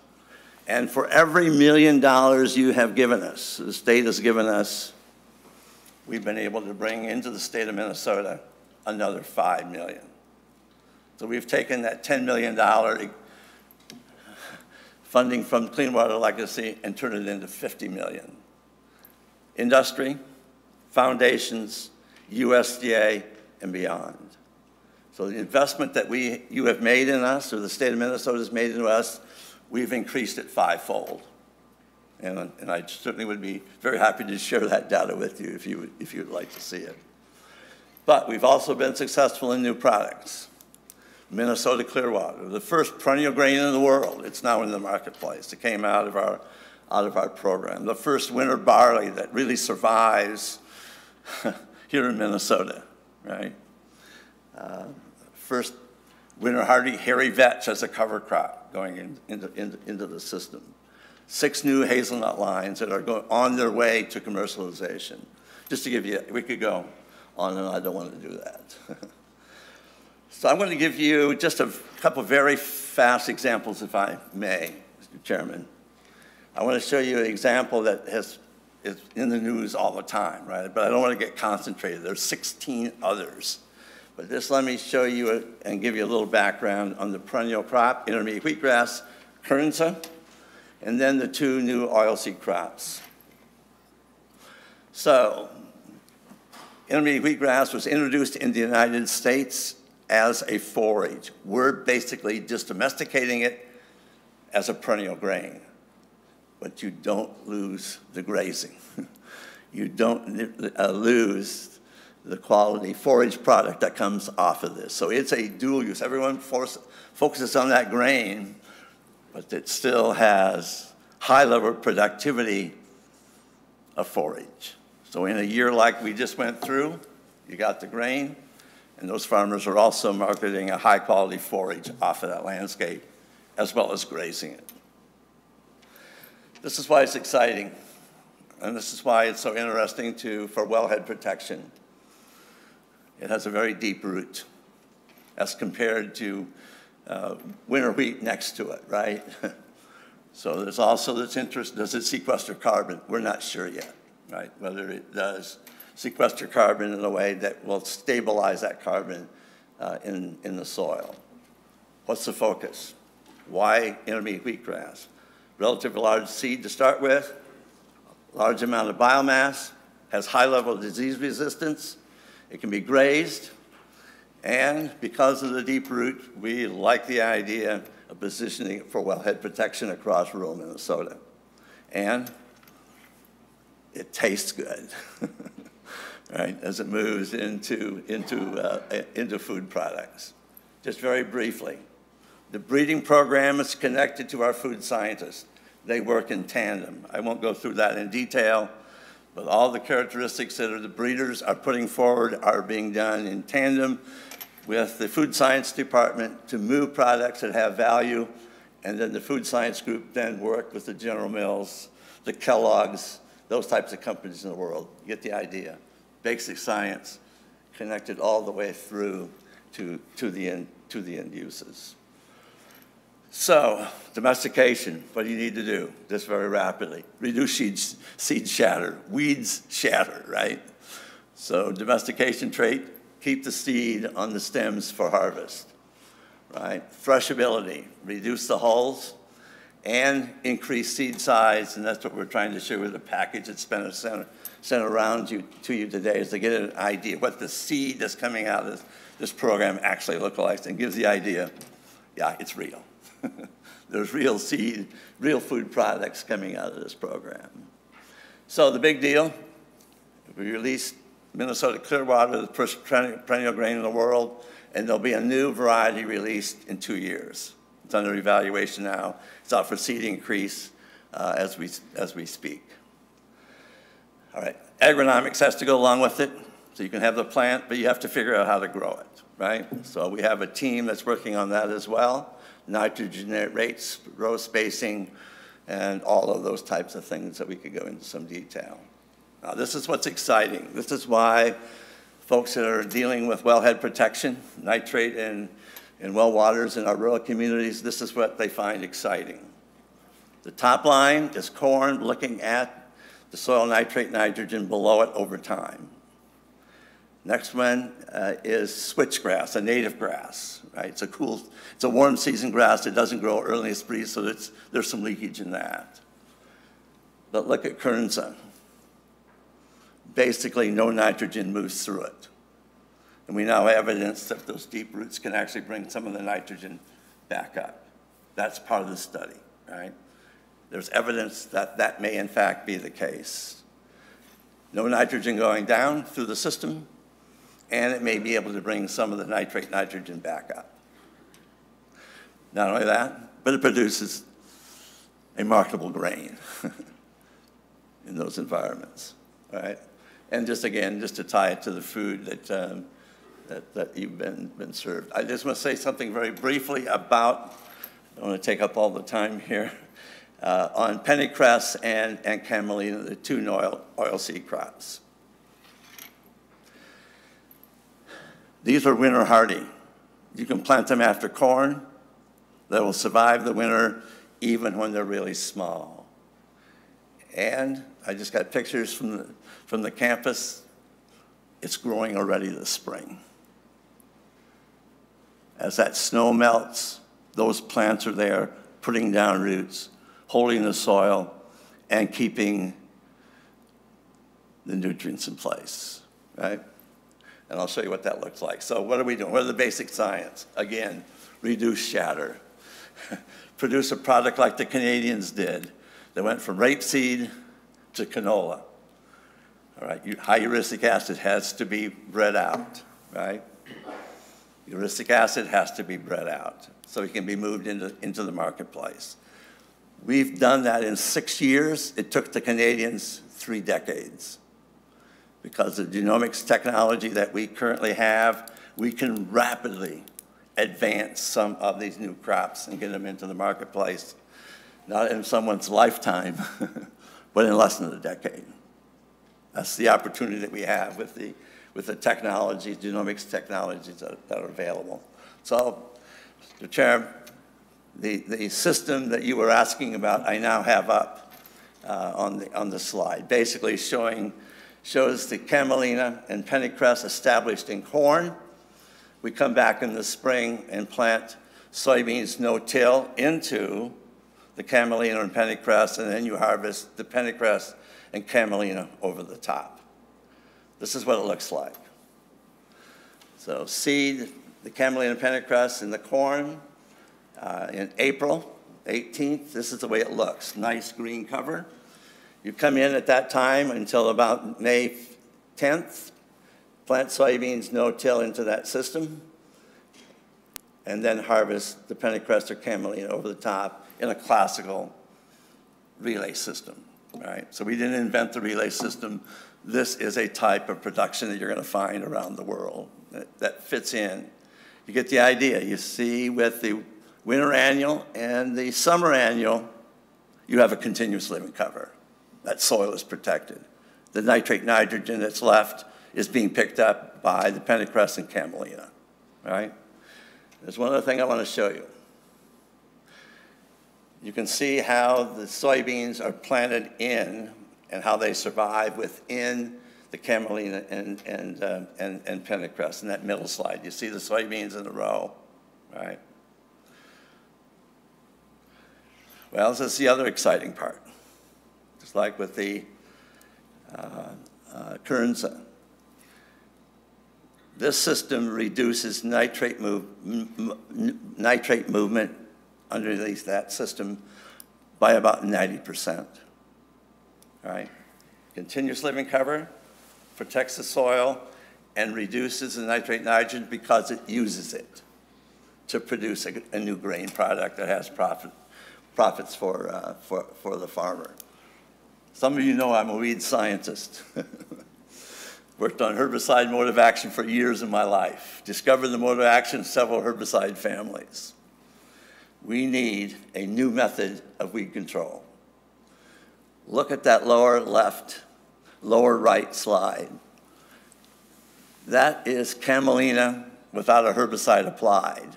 and for every million dollars you have given us, the state has given us, we've been able to bring into the state of Minnesota another 5 million. So we've taken that $10 million funding from Clean Water Legacy and turned it into 50 million. Industry, foundations, USDA, and beyond. So the investment that we, you have made in us, or the state of Minnesota has made in us, we've increased it fivefold. And, and I certainly would be very happy to share that data with you if you, if you would like to see it. But we've also been successful in new products. Minnesota Clearwater, the first perennial grain in the world. It's now in the marketplace. It came out of our, out of our program. The first winter barley that really survives here in Minnesota, right? Uh, First winter hardy hairy vetch as a cover crop going in- into, into, into the system. Six new hazelnut lines that are going, on their way to commercialization. Just to give you, we could go on and I don't want to do that. So I'm going to give you just a couple very fast examples, if I may, Mr. Chairman. I want to show you an example that has, is in the news all the time, right? But I don't want to get concentrated. There's 16 others. But just let me show you a- and give you a little background on the perennial crop, intermediate wheatgrass, Kernza, and then the two new oilseed crops. So, intermediate wheatgrass was introduced in the United States as a forage. We're basically just domesticating it as a perennial grain, but you don't lose the grazing. You don't uh, lose the quality forage product that comes off of this. So it's a dual use. Everyone force, focuses on that grain, but it still has high level of productivity of forage. So in a year like we just went through, you got the grain, and those farmers are also marketing a high quality forage off of that landscape, as well as grazing it. This is why it's exciting, and this is why it's so interesting to, for wellhead protection. It has a very deep root as compared to uh, winter wheat next to it, right? so there's also this interest, does it sequester carbon? We're not sure yet, right? Whether it does sequester carbon in a way that will stabilize that carbon uh, in, in the soil. What's the focus? Why intermediate wheatgrass? Relatively large seed to start with, large amount of biomass, has high level of disease resistance, it can be grazed, and because of the deep root, we like the idea of positioning it for wellhead protection across rural Minnesota. And it tastes good, right, as it moves into, into, uh, into food products. Just very briefly, the breeding program is connected to our food scientists. They work in tandem. I won't go through that in detail, but all the characteristics that the breeders are putting forward are being done in tandem with the food science department to move products that have value, and then the food science group then work with the General Mills, the Kellogg's, those types of companies in the world. You get the idea. Basic science connected all the way through to, to, the, end, to the end uses. So, domestication, what do you need to do? Just very rapidly. Reduce seed, seed shatter. Weeds shatter, right? So, domestication trait, keep the seed on the stems for harvest, right? Threshability, reduce the hulls and increase seed size, and that's what we're trying to show with the package that's been sent, sent around you, to you today, is to get an idea what the seed that's coming out of this, this program actually looks like and gives the idea, yeah, it's real. There's real seed, real food products coming out of this program. So the big deal, we released Minnesota Clearwater, the first perennial grain in the world, and there'll be a new variety released in two years. It's under evaluation now. It's out for seed increase uh, as, we, as we speak. All right, agronomics has to go along with it. So you can have the plant, but you have to figure out how to grow it, right? So we have a team that's working on that as well. Nitrogen rates, row spacing, and all of those types of things that we could go into some detail. Now, this is what's exciting. This is why folks that are dealing with wellhead protection, nitrate in, in well waters in our rural communities, this is what they find exciting. The top line is corn looking at the soil nitrate nitrogen below it over time. Next one uh, is switchgrass, a native grass, right? It's a cool, it's a warm season grass. It doesn't grow early in spring, so there's some leakage in that. But look at Kernza. Basically, no nitrogen moves through it. And we now have evidence that those deep roots can actually bring some of the nitrogen back up. That's part of the study, right? There's evidence that that may in fact be the case. No nitrogen going down through the system, and it may be able to bring some of the nitrate nitrogen back up. Not only that, but it produces a marketable grain in those environments, right? And just again, just to tie it to the food that, um, that, that, you've been, been served. I just want to say something very briefly about, I don't want to take up all the time here, uh, on pennycress and, and camelina, the two oil, oilseed crops. These are winter hardy. You can plant them after corn. They will survive the winter even when they're really small. And I just got pictures from the, from the campus. It's growing already this spring. As that snow melts, those plants are there putting down roots, holding the soil, and keeping the nutrients in place, right? And I'll show you what that looks like. So what are we doing? What are the basic science? Again, reduce shatter. Produce a product like the Canadians did that went from rapeseed to canola. All right, high erucic acid has to be bred out, right? Erucic acid has to be bred out so it can be moved into, into the marketplace. We've done that in six years. It took the Canadians three decades because of genomics technology that we currently have, we can rapidly advance some of these new crops and get them into the marketplace, not in someone's lifetime, but in less than a decade. That's the opportunity that we have with the, with the technologies, genomics technologies that, that are available. So, Mr. Chair, the, the system that you were asking about, I now have up uh, on, the, on the slide, basically showing shows the camelina and pennycress established in corn. We come back in the spring and plant soybeans no-till into the camelina and pennycress, and then you harvest the pennycress and camelina over the top. This is what it looks like. So seed the camelina and pennycress in the corn uh, in April 18th. This is the way it looks. Nice green cover. You come in at that time until about May 10th, plant soybeans no-till into that system, and then harvest the pennycress or camelina over the top in a classical relay system, right? So we didn't invent the relay system. This is a type of production that you're going to find around the world that, that fits in. You get the idea. You see with the winter annual and the summer annual, you have a continuous living cover that soil is protected. The nitrate nitrogen that's left is being picked up by the pennycress and camelina, right? There's one other thing I want to show you. You can see how the soybeans are planted in and how they survive within the camelina and, and, uh, and, and in that middle slide. You see the soybeans in a row, right? Well, this is the other exciting part just like with the uh, uh, Kernza. This system reduces nitrate move, nitrate movement underneath that system by about 90%. All right? Continuous living cover protects the soil and reduces the nitrate nitrogen because it uses it to produce a, a new grain product that has profit, profits for, uh, for, for the farmer. Some of you know I'm a weed scientist. Worked on herbicide mode of action for years in my life. Discovered the mode of action of several herbicide families. We need a new method of weed control. Look at that lower left, lower right slide. That is camelina without a herbicide applied.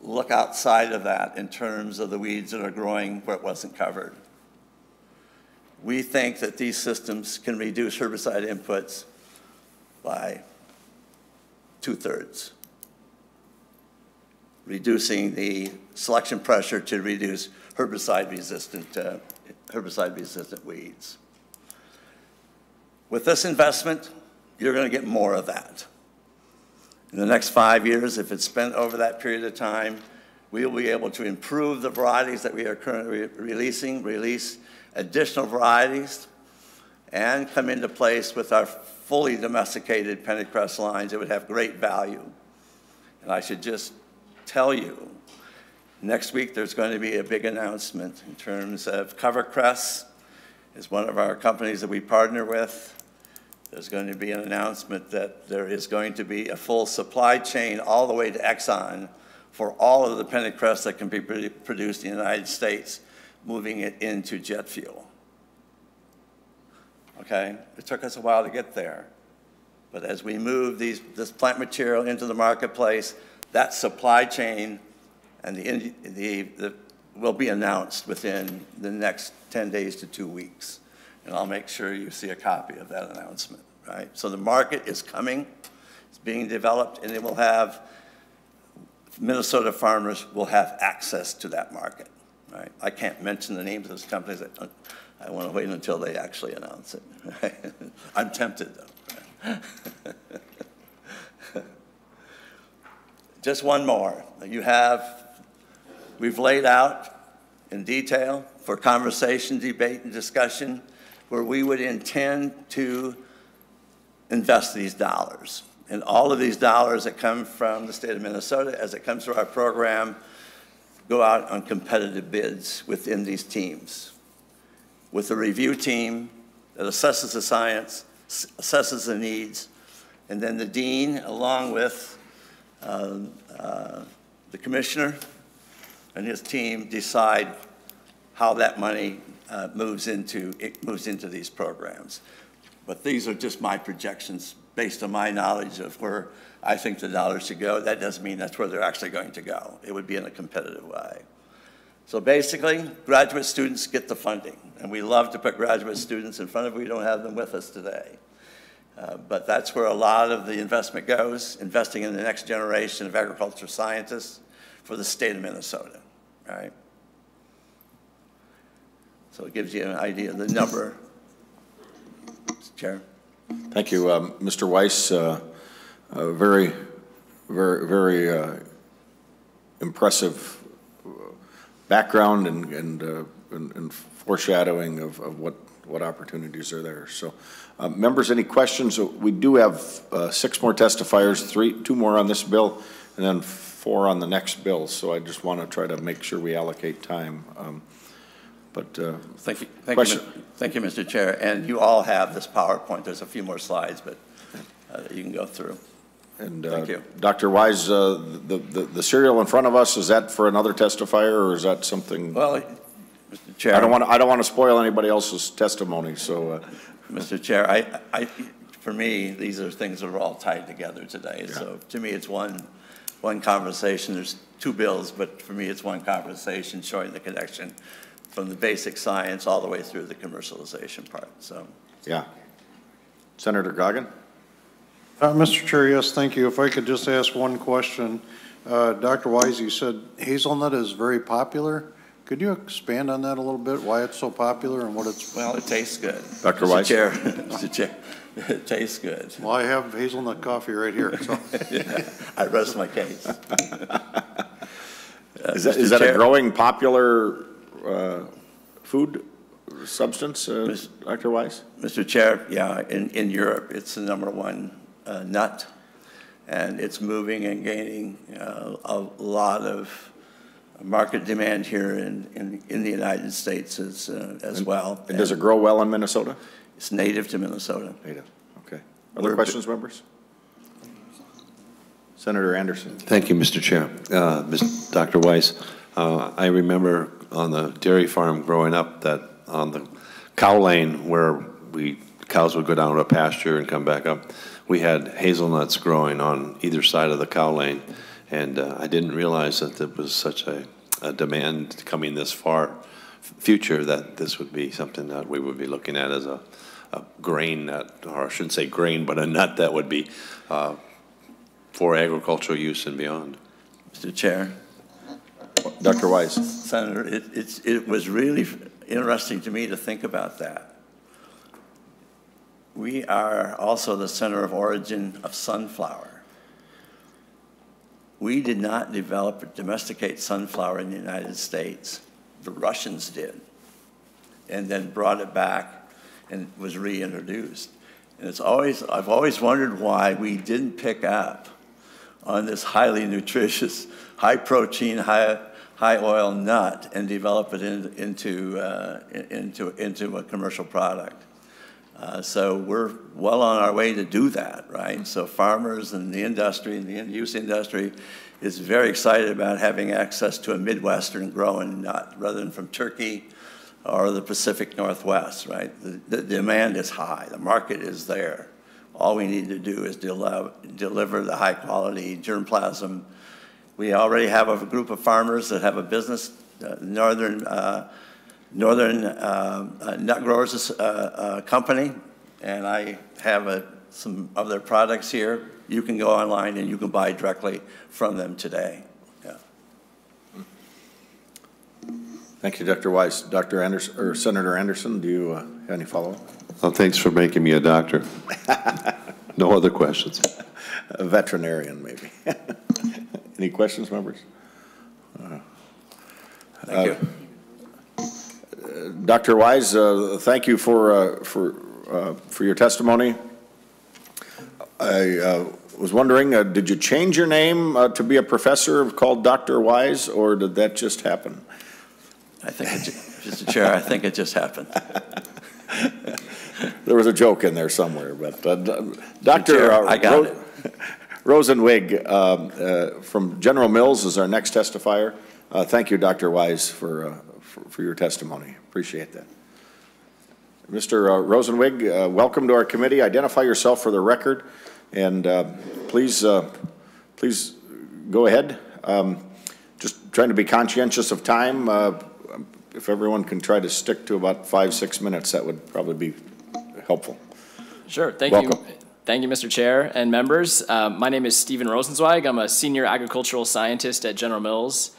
Look outside of that in terms of the weeds that are growing where it wasn't covered. We think that these systems can reduce herbicide inputs by two-thirds, reducing the selection pressure to reduce herbicide-resistant uh, herbicide-resistant weeds. With this investment, you're going to get more of that. In the next five years, if it's spent over that period of time, we will be able to improve the varieties that we are currently re- releasing, release additional varieties, and come into place with our fully domesticated pennycress lines that would have great value. And I should just tell you, next week there's going to be a big announcement in terms of Covercress is one of our companies that we partner with. There's going to be an announcement that there is going to be a full supply chain all the way to Exxon for all of the pennycress that can be produced in the United States, moving it into jet fuel. Okay? It took us a while to get there. But as we move these, this plant material into the marketplace, that supply chain and the, the, the, will be announced within the next 10 days to two weeks. And I'll make sure you see a copy of that announcement, right? So the market is coming, it's being developed, and it will have, Minnesota farmers will have access to that market, right? I can't mention the names of those companies. I, I want to wait until they actually announce it. right? I'm tempted, though. right? Just one more. You have, we've laid out in detail for conversation, debate, and discussion where we would intend to invest these dollars. And all of these dollars that come from the state of Minnesota, as it comes through our program, go out on competitive bids within these teams. With a review team that assesses the science, assesses the needs, and then the dean, along with the commissioner and his team, decide how that money uh, moves into, it moves into these programs. But these are just my projections based on my knowledge of where I think the dollars should go. That doesn't mean that's where they're actually going to go. It would be in a competitive way. So basically, graduate students get the funding, and we love to put graduate students in front of, we don't have them with us today. Uh, But that's where a lot of the investment goes, investing in the next generation of agriculture scientists for the state of Minnesota, right? So it gives you an idea of the number. Mr. Chair? Thank you, um, Mr. Wyse. uh, uh, Very, very, very uh, impressive uh, background and, and and and foreshadowing of, of what, what opportunities are there. So, uh, members, any questions? We do have uh, six more testifiers, three, two more on this bill, and then four on the next bill. So I just want to try to make sure we allocate time. Um, But uh, Thank you, thank you, Question. Mi- thank you, Mr. Chair. And you all have this PowerPoint. There's a few more slides, but uh, you can go through. And uh, Thank you. Dr. Wyse, uh, the the the cereal in front of us, is that for another testifier, or is that something? Well. Chair. I don't want, to. I don't want to spoil anybody else's testimony, so, uh, Mr. Chair, I, I, for me, these are things that are all tied together today. So to me, it's one, one conversation. There's two bills, but for me, it's one conversation showing the connection from the basic science all the way through the commercialization part, so. yeah. Senator Goggin? Uh, Mr. Chair, yes, thank you. If I could just ask one question. Uh, Dr. Wyse, you said hazelnut is very popular. Could you expand on that a little bit, why it's so popular and what it's, Well, it tastes good. Dr. Mr. Wyse? Chair, Mr. Chair, it tastes good. well, I have hazelnut coffee right here, so. I rest my case. Is that, that a Chair. growing popular uh, food substance, uh, Mis- Dr. Wyse? Mr. Chair, yeah, in, in Europe, it's the number one uh, nut, and it's moving and gaining uh, a lot of market demand here in, in, in the United States as, uh, as well. And does it grow well in Minnesota? It's native to Minnesota. Native, okay. Other We're- questions, members? Senator Anderson. Thank you, Mr. Chair. Uh, Ms. Dr. Wyse, uh, I remember on the dairy farm growing up that on the cow lane where we, cows would go down to a pasture and come back up, we had hazelnuts growing on either side of the cow lane. And uh, I didn't realize that there was such a, a demand coming this far future that this would be something that we would be looking at as a, a grain that, or I shouldn't say grain, but a nut that would be uh, for agricultural use and beyond. Mr. Chair. Dr. Wyse. Senator, it, it's, it was really interesting to me to think about that. We are also the center of origin of sunflower. We did not develop or domesticate sunflower in the United States. The Russians did, and then brought it back and was reintroduced. And it's always, I've always wondered why we didn't pick up on this highly nutritious, high protein, high, high oil nut and develop it in, into, uh, into, into a commercial product. Uh, so we're well on our way to do that, right? So farmers and the industry and the end use industry is very excited about having access to a Midwestern growing nut rather than from Turkey or the Pacific Northwest, right? The, the demand is high, the market is there. All we need to do is deliver, deliver the high quality germplasm. We already have a group of farmers that have a business, uh, Northern, uh, Northern uh, uh, Nut Growers uh, uh, Company, and I have a, some of their products here. You can go online and you can buy directly from them today. Yeah. Thank you, Dr. Wyse. Dr. Anderson, or Senator Anderson, do you uh, have any follow-up? Well, thanks for making me a doctor. No other questions. A veterinarian, maybe. Any questions, members? Uh, Thank you. Dr. Wyse, uh, thank you for, uh, for, uh, for your testimony. I uh, was wondering, uh, did you change your name uh, to be a professor called Dr. Wise, or did that just happen? I think, it, Mr. Chair, I think it just happened. There was a joke in there somewhere, but uh, Dr. Chair, uh, I got Ro- it. Rosenwig uh, from General Mills is our next testifier. Uh, Thank you, Dr. Wyse, for, uh, for for your testimony. Appreciate that. Mr. uh, Rosenwig, uh, welcome to our committee. Identify yourself for the record, and uh, please, uh, please go ahead. Um, Just trying to be conscientious of time. Uh, If everyone can try to stick to about five, six minutes, that would probably be helpful. Sure, thank you. Welcome. Thank you, Mr. Chair and members. Um, my name is Stephen Rosenzweig. I'm a senior agricultural scientist at General Mills.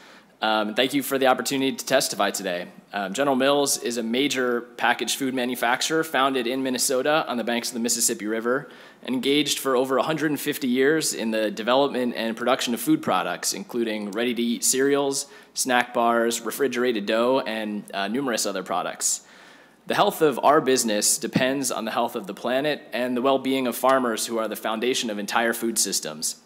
Um, thank you for the opportunity to testify today. Um, General Mills is a major packaged food manufacturer founded in Minnesota on the banks of the Mississippi River, engaged for over 150 years in the development and production of food products, including ready-to-eat cereals, snack bars, refrigerated dough, and uh, numerous other products. The health of our business depends on the health of the planet and the well being of farmers who are the foundation of entire food systems.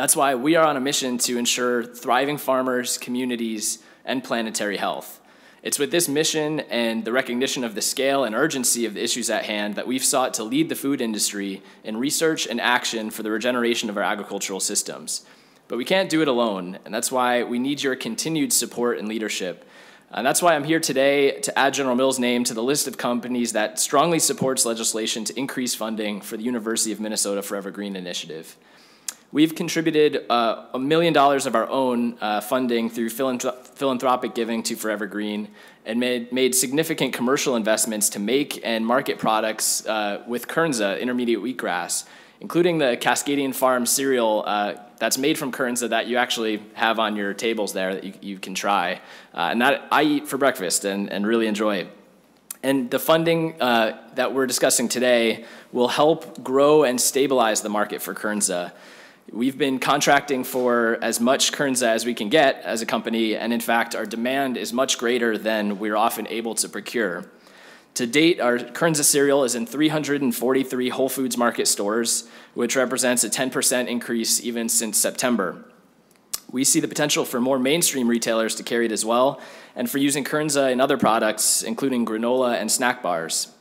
That's why we are on a mission to ensure thriving farmers, communities, and planetary health. It's with this mission and the recognition of the scale and urgency of the issues at hand that we've sought to lead the food industry in research and action for the regeneration of our agricultural systems. But we can't do it alone, and that's why we need your continued support and leadership. And that's why I'm here today to add General Mills' name to the list of companies that strongly supports legislation to increase funding for the University of Minnesota Forever Green initiative. We've contributed uh, a million dollars of our own uh, funding through philanthrop- philanthropic giving to Forever Green and made, made significant commercial investments to make and market products uh, with Kernza, intermediate wheatgrass, including the Cascadian Farm cereal uh, that's made from Kernza that you actually have on your tables there that you, you can try. Uh, and that I eat for breakfast and, and really enjoy. it. And the funding uh, that we're discussing today will help grow and stabilize the market for Kernza. We've been contracting for as much Kernza as we can get as a company, and in fact, our demand is much greater than we're often able to procure. To date, our Kernza cereal is in 343 Whole Foods Market stores, which represents a 10% increase even since September. We see the potential for more mainstream retailers to carry it as well, and for using Kernza in other products, including granola and snack bars.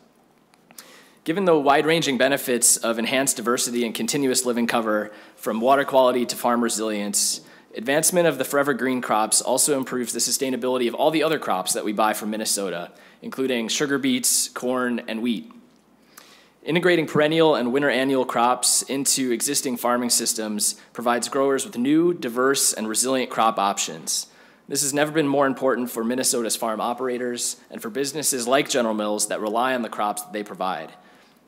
Given the wide-ranging benefits of enhanced diversity and continuous living cover, from water quality to farm resilience, advancement of the forever green crops also improves the sustainability of all the other crops that we buy from Minnesota, including sugar beets, corn, and wheat. Integrating perennial and winter annual crops into existing farming systems provides growers with new, diverse, and resilient crop options. This has never been more important for Minnesota's farm operators and for businesses like General Mills that rely on the crops that they provide.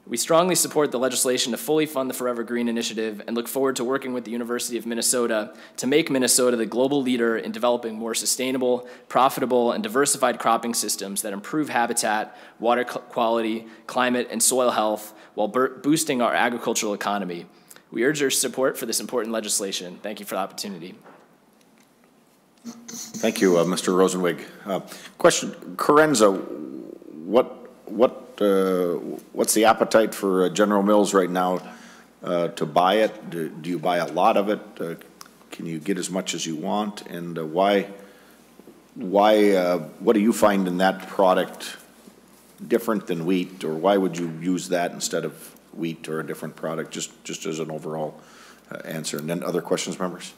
We strongly support the legislation to fully fund the Forever Green Initiative and look forward to working with the University of Minnesota to make Minnesota the global leader in developing more sustainable, profitable, and diversified cropping systems that improve habitat, water quality, climate, and soil health while boosting our agricultural economy. We urge your support for this important legislation. Thank you for the opportunity. Thank you, uh, Mr. Rosenwig. Uh, question, Kernza, what what uh, what's the appetite for uh, General Mills right now uh, to buy it? Do, do, you buy a lot of it? Can you get as much as you want? And why why what do you find in that product different than wheat, or why would you use that instead of wheat or a different product? Just just as an overall answer. And then other questions, members.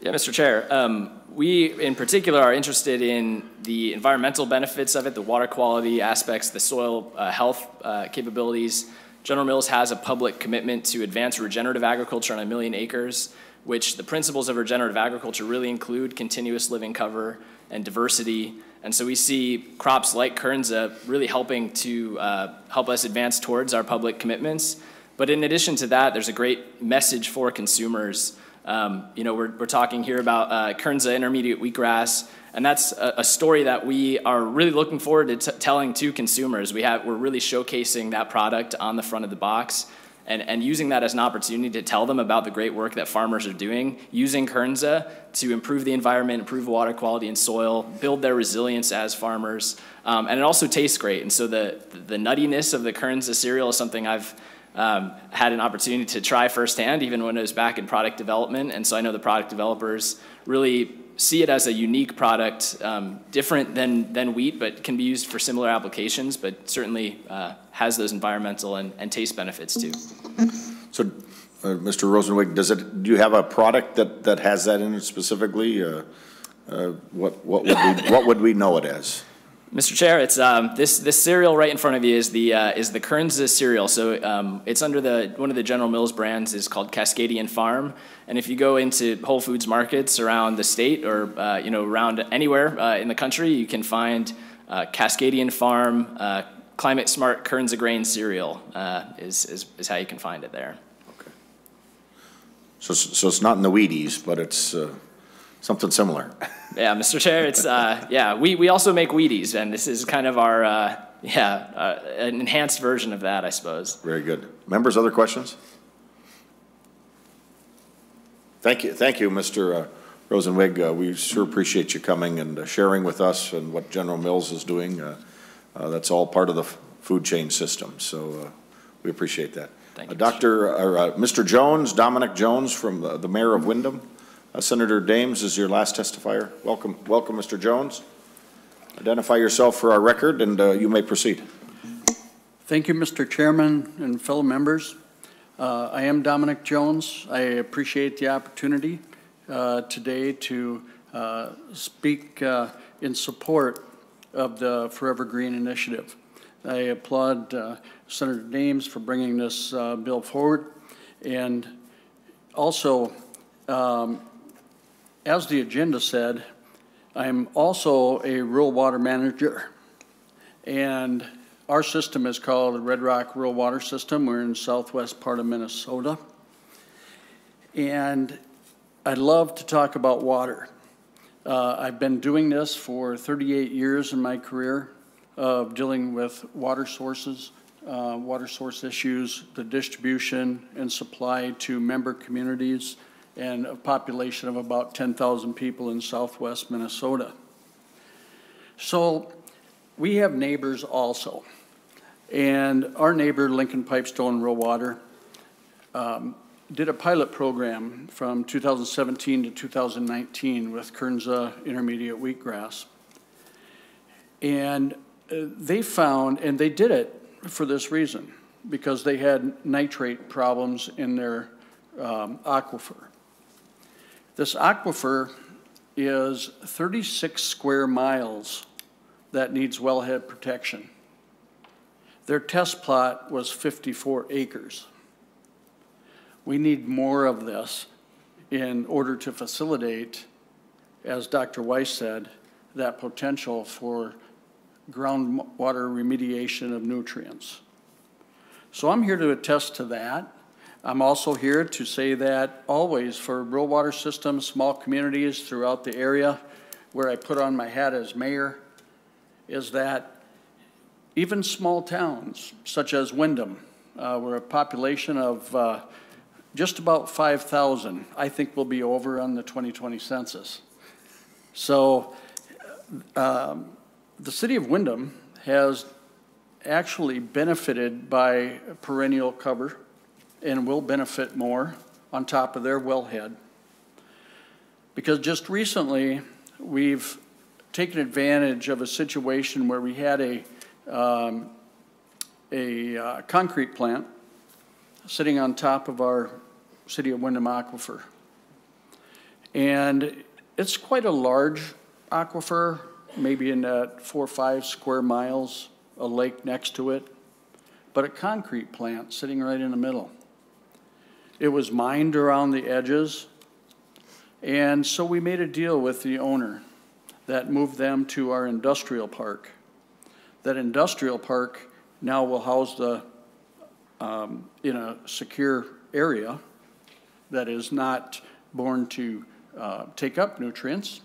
Yeah, Mr. Chair. Um, we, in particular, are interested in the environmental benefits of it, the water quality aspects, the soil uh, health uh, capabilities. General Mills has a public commitment to advance regenerative agriculture on a million acres, which the principles of regenerative agriculture really include continuous living cover and diversity. And so we see crops like Kernza really helping to uh, help us advance towards our public commitments. But in addition to that, there's a great message for consumers um, you know, we're, we're talking here about uh, Kernza intermediate wheatgrass, and that's a, a, story that we are really looking forward to telling to consumers. We have, we're really showcasing that product on the front of the box and, and using that as an opportunity to tell them about the great work that farmers are doing, using Kernza to improve the environment, improve water quality and soil, build their resilience as farmers, um, and it also tastes great. And so the, the nuttiness of the Kernza cereal is something I've um, had an opportunity to try firsthand, even when it was back in product development. And so I know the product developers really see it as a unique product, um, different than, than wheat, but can be used for similar applications, but certainly uh, has those environmental and, and taste benefits too. So, uh, Mr. Rosenwig, does it, do you have a product that, that has that in it specifically? Uh, uh what, what, would we, what would we know it as? Mr. Chair, it's um, this this cereal right in front of you is the uh, is the Kernza cereal. So um, it's under the one of the General Mills brands is called Cascadian Farm. And if you go into Whole Foods markets around the state or uh, you know around anywhere uh, in the country, you can find uh, Cascadian Farm uh, Climate Smart Kernza grain cereal uh, is, is is how you can find it there. Okay. So so it's not in the Wheaties, but it's something similar. Yeah, Mr. Chair, it's, uh, yeah, we, we also make Wheaties, and this is kind of our, uh, yeah, uh, an enhanced version of that, I suppose. Very good. Members, other questions? Thank you, thank you, Mr. Uh, Rosenwig. Uh, we sure appreciate you coming and uh, sharing with us and what General Mills is doing. Uh, uh, that's all part of the food chain system, so uh, we appreciate that. Thank you, Dr. Mr. Jones, Dominic Jones from the, the Mayor of Windom. Uh, Senator Dahms is your last testifier. Welcome, welcome, Mr. Jones. Identify yourself for our record, and uh, you may proceed. Thank you, Mr. Chairman and fellow members. Uh, I am Dominic Jones. I appreciate the opportunity uh, today to uh, speak uh, in support of the Forever Green Initiative. I applaud Senator Dahms for bringing this bill forward, and also um, as the agenda said, I'm also a rural water manager. And our system is called the Red Rock Rural Water System. We're in the southwest part of Minnesota. And I love to talk about water. Uh, I've been doing this for 38 years in my career of dealing with water sources, uh, water source issues, the distribution and supply to member communities, and a population of about 10,000 people in southwest Minnesota. So we have neighbors also. And our neighbor, Lincoln Pipestone Rural Water, um, did a pilot program from 2017 to 2019 with Kernza Intermediate Wheatgrass. And uh, they found, and they did it for this reason, because they had nitrate problems in their um, aquifer. This aquifer is 36 square miles that needs wellhead protection. Their test plot was 54 acres. We need more of this in order to facilitate, as Dr. Wyse said, that potential for groundwater remediation of nutrients. So I'm here to attest to that. I'm also here to say that always for rural water systems, small communities throughout the area, where I put on my hat as mayor, is that even small towns, such as Windom, uh, where a population of uh, just about 5,000, I think will be over on the 2020 census. So um, the city of Windom has actually benefited by perennial cover and will benefit more on top of their wellhead. Because just recently, we've taken advantage of a situation where we had a, um, a uh, concrete plant sitting on top of our City of Windom aquifer. And it's quite a large aquifer, maybe in that four or five square miles, a lake next to it, but a concrete plant sitting right in the middle. It was mined around the edges, and so we made a deal with the owner that moved them to our industrial park. That industrial park now will house the, um, in a secure area, that is not born to uh, take up nutrients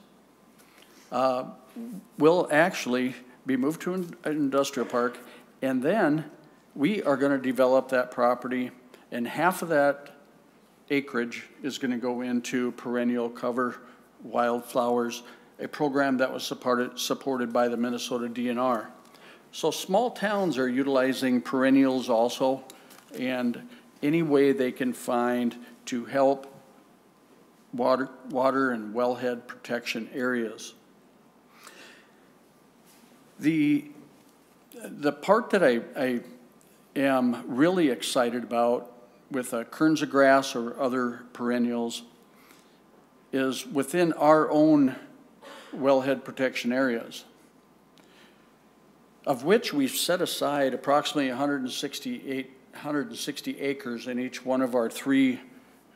uh, will actually be moved to an industrial park, and then we are going to develop that property, and half of that acreage is going to go into perennial cover wildflowers, a program that was supported, supported by the Minnesota DNR. So small towns are utilizing perennials also, and any way they can find to help water, water and wellhead protection areas. The, the part that I, I am really excited about with uh, Kernza grass or other perennials is within our own wellhead protection areas, of which we've set aside approximately 168, 160 acres in each one of our three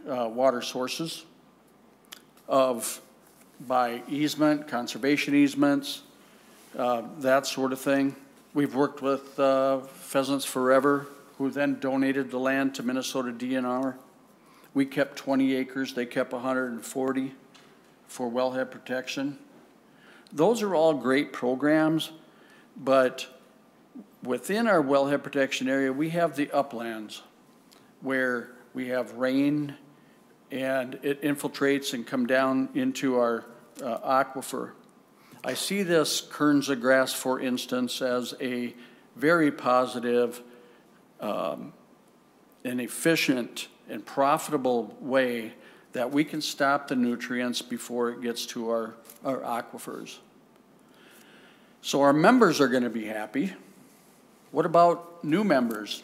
uh, water sources of by easement, conservation easements, uh, that sort of thing. We've worked with uh, Pheasants Forever, who then donated the land to Minnesota DNR. We kept 20 acres, they kept 140 for wellhead protection. Those are all great programs, but within our wellhead protection area, we have the uplands where we have rain and it infiltrates and come down into our uh, aquifer. I see this Kernza grass, for instance, as a very positive um, and efficient and profitable way that we can stop the nutrients before it gets to our, our aquifers. So our members are going to be happy. What about new members?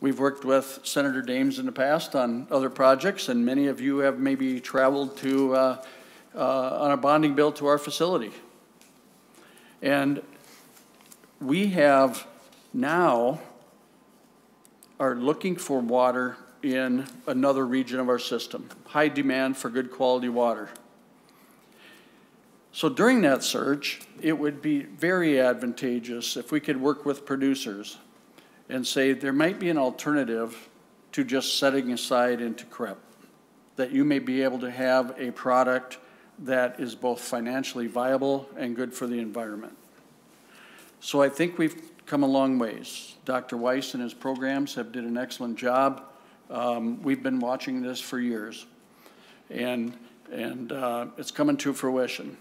We've worked with Senator Dahms in the past on other projects, and many of you have maybe traveled to uh, uh, on a bonding bill to our facility. And we have now are looking for water in another region of our system, high demand for good quality water. So during that search, it would be very advantageous if we could work with producers and say there might be an alternative to just setting aside into CREP. that you may be able to have a product that is both financially viable and good for the environment. So I think we've come a long ways. Dr. Wyse and his programs have did an excellent job. Um, we've been watching this for years, and, and uh, it's coming to fruition.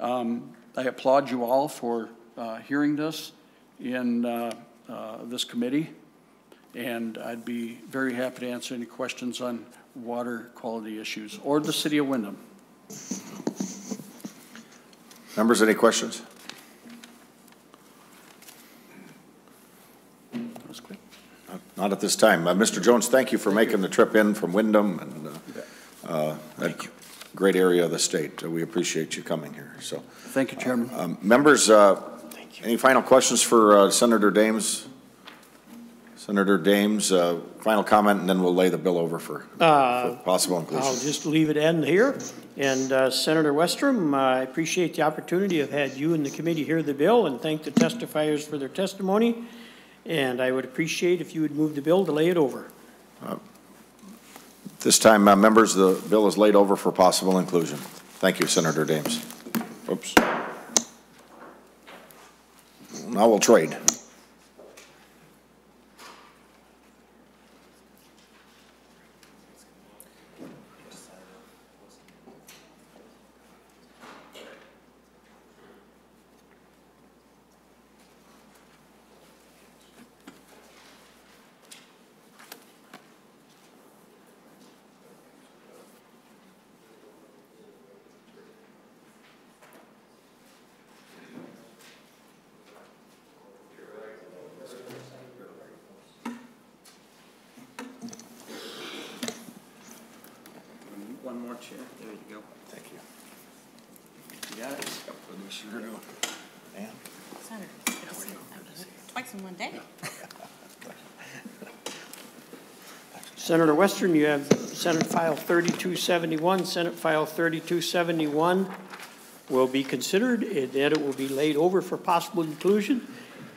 Um, I applaud you all for uh, hearing this in uh, uh, this committee, and I'd be very happy to answer any questions on water quality issues or the city of Windom. Members, any questions? Not at this time. Uh, Mr. Jones, thank you for making the trip in from Windom and uh, uh, that great area of the state. Uh, We appreciate you coming here, so. Thank you, Chairman. Um, Members, uh, any final questions for uh, Senator Dahms? Senator Dahms, uh, final comment, and then we'll lay the bill over for Uh, for possible inclusion. I'll just leave it end here. And uh, Senator Westrom, uh, I appreciate the opportunity of had you and the committee hear the bill and thank the testifiers for their testimony. And I would appreciate if you would move the bill to lay it over. This time, uh, members, the bill is laid over for possible inclusion. Thank you, Senator Dahms. Oops. Now we'll trade. One more chair, there you go. Thank you. You got it? We sure do. Senator, twice in one day. Senator Westrom, you have Senate File 3271. Senate File 3271 will be considered, and then it will be laid over for possible inclusion.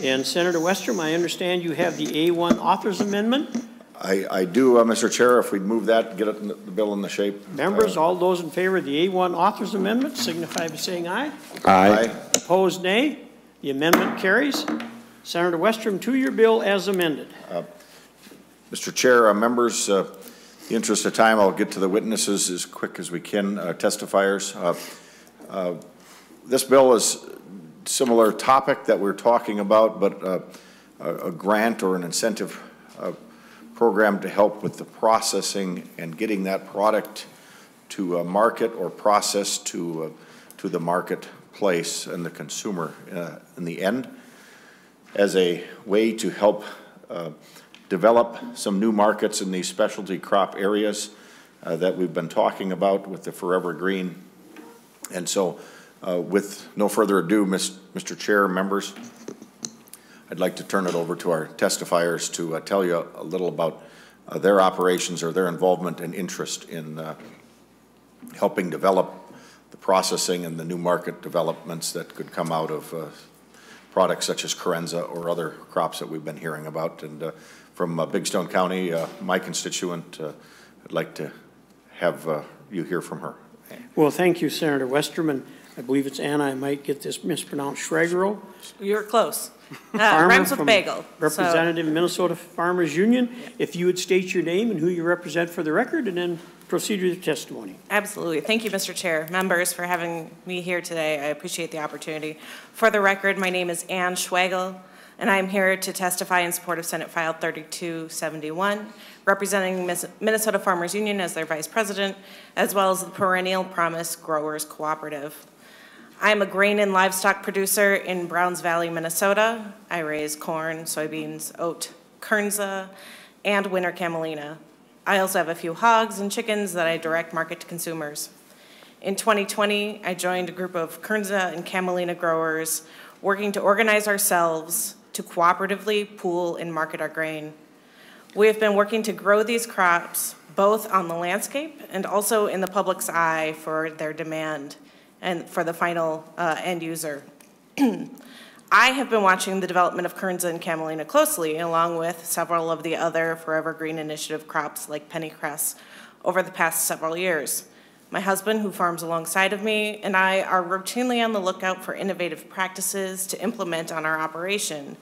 And Senator Westrom, I understand you have the A1 Authors Amendment. I, I do, uh, Mr. Chair, if we'd move that, get it in the the bill in the shape. Members, all those in favor of the A1 Authors Amendment signify by saying aye. Aye. Opposed, nay. The amendment carries. Senator Westrom, to your bill as amended. Mr. Chair, uh, members, uh, in the interest of time, I'll get to the witnesses as quick as we can, uh, testifiers. Uh, uh, This bill is similar topic that we're talking about, but uh, a grant or an incentive uh, program to help with the processing and getting that product to uh, market or process to, uh, to the marketplace and the consumer uh, in the end as a way to help uh, develop some new markets in these specialty crop areas uh, that we've been talking about with the Forever Green. And so uh, with no further ado, Mis- Mr. Chair, members, I'd like to turn it over to our testifiers to uh, tell you a little about uh, their operations or their involvement and interest in uh, helping develop the processing and the new market developments that could come out of uh, products such as Kernza or other crops that we've been hearing about. And from uh, Big Stone County, uh, my constituent, uh, I'd like to have uh, you hear from her. Well, thank you, Senator Westrom. I believe it's Anna, I might get this mispronounced, Schragerl. You're close. Uh, Farmer Rhymes with from bagel. so- Representative Minnesota Farmers Union. If you would state your name and who you represent for the record, and then proceed with your testimony. Absolutely. Thank you, Mr. Chair. Members, for having me here today. I appreciate the opportunity. For the record, my name is Ann Schwagel, and I am here to testify in support of Senate File 3271, representing Minnesota Farmers Union as their vice president, as well as the Perennial Promise Growers Cooperative. I am a grain and livestock producer in Browns Valley, Minnesota. I raise corn, soybeans, oat, kernza, and winter camelina. I also have a few hogs and chickens that I direct market to consumers. In 2020, I joined a group of kernza and camelina growers working to organize ourselves to cooperatively pool and market our grain. We have been working to grow these crops both on the landscape and also in the public's eye for their demand and for the final uh, end user. I have been watching the development of Kernza and Camelina closely, along with several of the other Forever Green Initiative crops like pennycress over the past several years. My husband, who farms alongside of me, and I are routinely on the lookout for innovative practices to implement on our operation.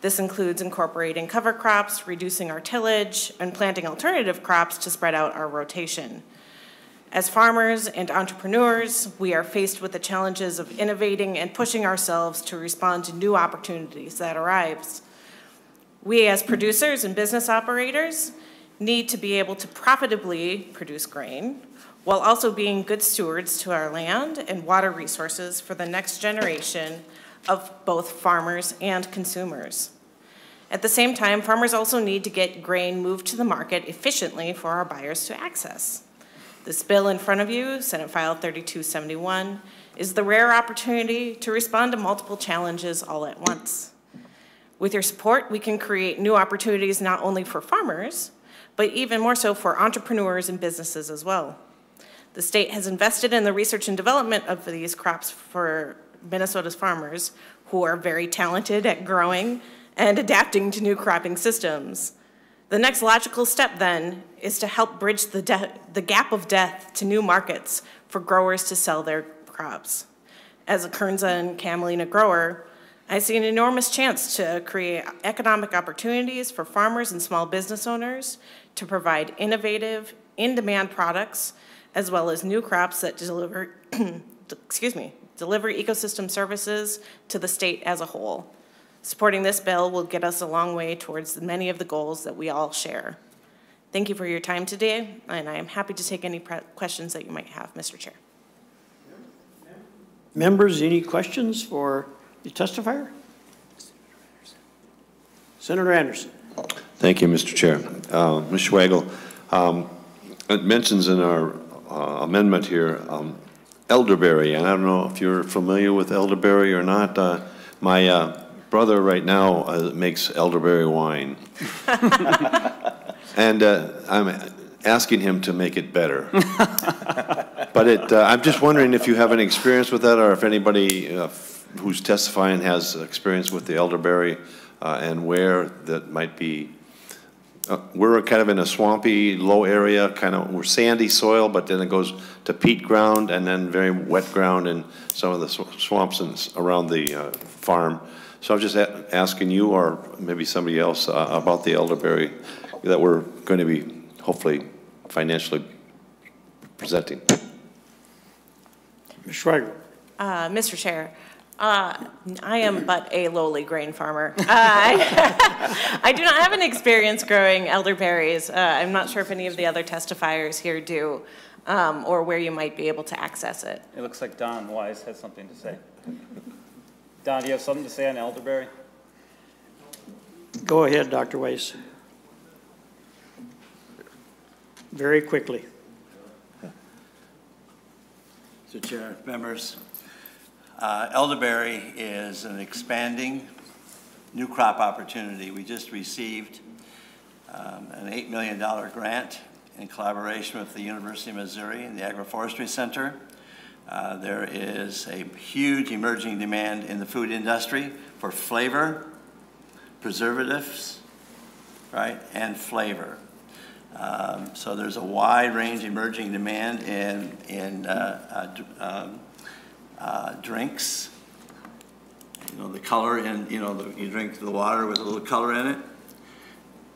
This includes incorporating cover crops, reducing our tillage, and planting alternative crops to spread out our rotation. As farmers and entrepreneurs, we are faced with the challenges of innovating and pushing ourselves to respond to new opportunities that arise. We, as producers and business operators, need to be able to profitably produce grain while also being good stewards to our land and water resources for the next generation of both farmers and consumers. At the same time, farmers also need to get grain moved to the market efficiently for our buyers to access. This bill in front of you, Senate File 3271, is the rare opportunity to respond to multiple challenges all at once. With your support, we can create new opportunities not only for farmers, but even more so for entrepreneurs and businesses as well. The state has invested in the research and development of these crops for Minnesota's farmers who are very talented at growing and adapting to new cropping systems. The next logical step then is to help bridge the, the gap of death to new markets for growers to sell their crops. As a Kernza and Camelina grower, I see an enormous chance to create economic opportunities for farmers and small business owners to provide innovative, in-demand products, as well as new crops that deliver, excuse me, deliver ecosystem services to the state as a whole. Supporting this bill will get us a long way towards many of the goals that we all share. Thank you for your time today, and I am happy to take any questions that you might have, Mr. Chair. Members, any questions for the testifier? Senator Anderson. Thank you, Mr. Chair. Uh, Ms. Schwagel, um, it mentions in our amendment here um, elderberry, and I don't know if you're familiar with elderberry or not. Uh, my uh, brother right now uh, makes elderberry wine. and uh, I'm asking him to make it better. but it, uh, I'm just wondering if you have any experience with that or if anybody uh, who's testifying has experience with the elderberry uh, and where that might be. Uh, we're kind of in a swampy, low area, kind of, we're sandy soil, but then it goes to peat ground and then very wet ground in some of the swamps and around the farm. So I'm just asking you or maybe somebody else uh, about the elderberry that we're going to be hopefully financially presenting. Ms. Schweiger. Uh, Mr. Chair, uh, I am but a lowly grain farmer. Uh, I, I, do not have an experience growing elderberries. Uh, I'm not sure if any of the other testifiers here do, um, or where you might be able to access it. It looks like Don Wyse has something to say. Don, do you have something to say on elderberry? Go ahead, Dr. Wyse. Very quickly. Mr. Chair, members, uh, elderberry is an expanding new crop opportunity. We just received um, an $8 million grant in collaboration with the University of Missouri and the Agroforestry Center uh, there is a huge emerging demand in the food industry for flavor, preservatives, right, and flavor. Um, so there's a wide range emerging demand in, in uh, uh, um, uh, drinks. You know, the color in, you know, the, you drink the water with a little color in it,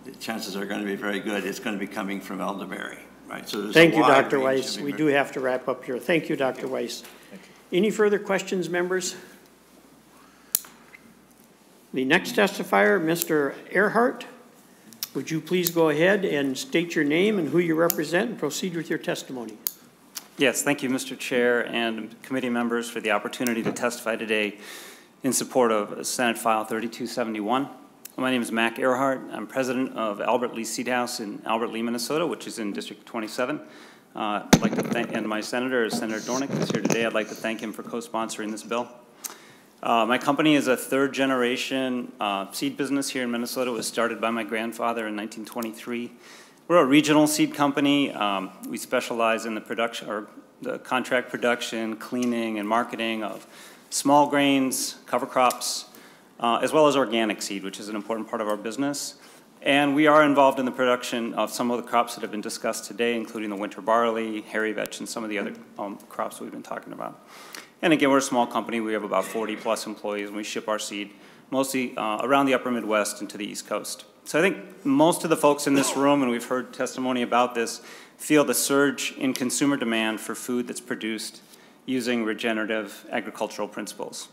the chances are going to be very good. It's going to be coming from elderberry. Right, so Thank you, Dr. Wyse. We do have to wrap up here. Thank you, Dr. Wyse. Any further questions, members? The next testifier, Mr. Ehrhardt, would you please go ahead and state your name and who you represent and proceed with your testimony? Yes, thank you, Mr. Chair and committee members for the opportunity to testify today in support of Senate File 3271. My name is Mac Ehrhardt. I'm president of Albert Lea Seed House in Albert Lea, Minnesota, which is in District 27. Uh, I'd like to thank, and my senator, Senator Dornink, is here today. I'd like to thank him for co-sponsoring this bill. Uh, my company is a third generation uh, seed business here in Minnesota. It was started by my grandfather in 1923. We're a regional seed company. Um, we specialize in the production or the contract production, cleaning, and marketing of small grains, cover crops, uh, as well as organic seed, which is an important part of our business. And we are involved in the production of some of the crops that have been discussed today, including the winter barley, hairy vetch, and some of the other um, crops we've been talking about. And again, we're a small company. We have about 40-plus employees, and we ship our seed mostly uh, around the upper Midwest and to the East Coast. So I think most of the folks in this room, and we've heard testimony about this, feel the surge in consumer demand for food that's produced using regenerative agricultural principles.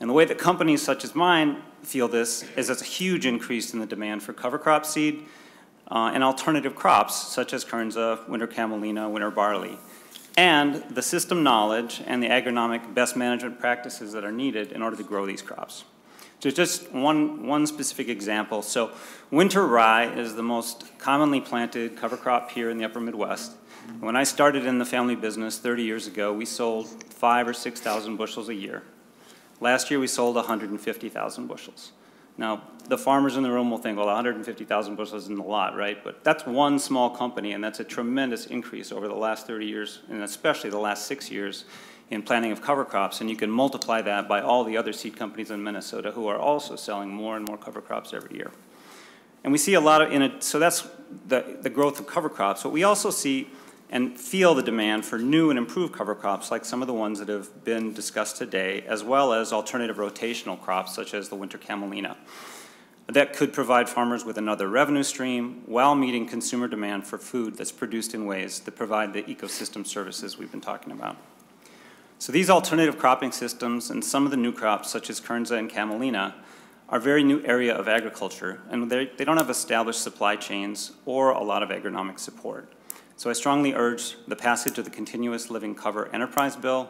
And the way that companies such as mine feel this is there's a huge increase in the demand for cover crop seed uh, and alternative crops such as Kernza, winter camelina, winter barley, and the system knowledge and the agronomic best management practices that are needed in order to grow these crops. So just one, one specific example. So winter rye is the most commonly planted cover crop here in the upper Midwest. When I started in the family business 30 years ago, we sold five or 6,000 bushels a year. Last year, we sold 150,000 bushels. Now, the farmers in the room will think, well, 150,000 bushels isn't a lot, right? But that's one small company, and that's a tremendous increase over the last 30 years, and especially the last six years in planting of cover crops, and you can multiply that by all the other seed companies in Minnesota who are also selling more and more cover crops every year. And we see a lot of, in it, so that's the, the growth of cover crops, but we also see and feel the demand for new and improved cover crops like some of the ones that have been discussed today, as well as alternative rotational crops such as the winter camelina. That could provide farmers with another revenue stream while meeting consumer demand for food that's produced in ways that provide the ecosystem services we've been talking about. So these alternative cropping systems and some of the new crops, such as Kernza and Camelina, are very new area of agriculture, and they don't have established supply chains or a lot of agronomic support. So I strongly urge the passage of the Continuous Living Cover Enterprise Bill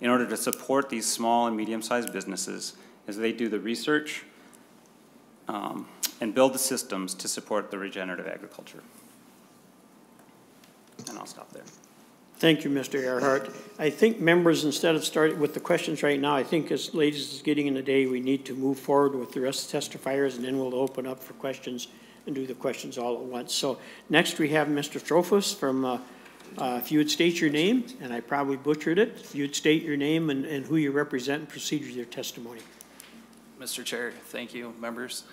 in order to support these small and medium-sized businesses as they do the research um, and build the systems to support the regenerative agriculture. And I'll stop there. Thank you, Mr. Ehrhardt. I think members, instead of starting with the questions right now, I think as late as it's getting in the day, we need to move forward with the rest of the testifiers, and then we'll open up for questions and do the questions all at once. So next we have Mr. Strohfus from, uh, uh, if you would state your name, and I probably butchered it, if you would state your name and, and who you represent and proceed with your testimony. Mr. Chair, thank you, members.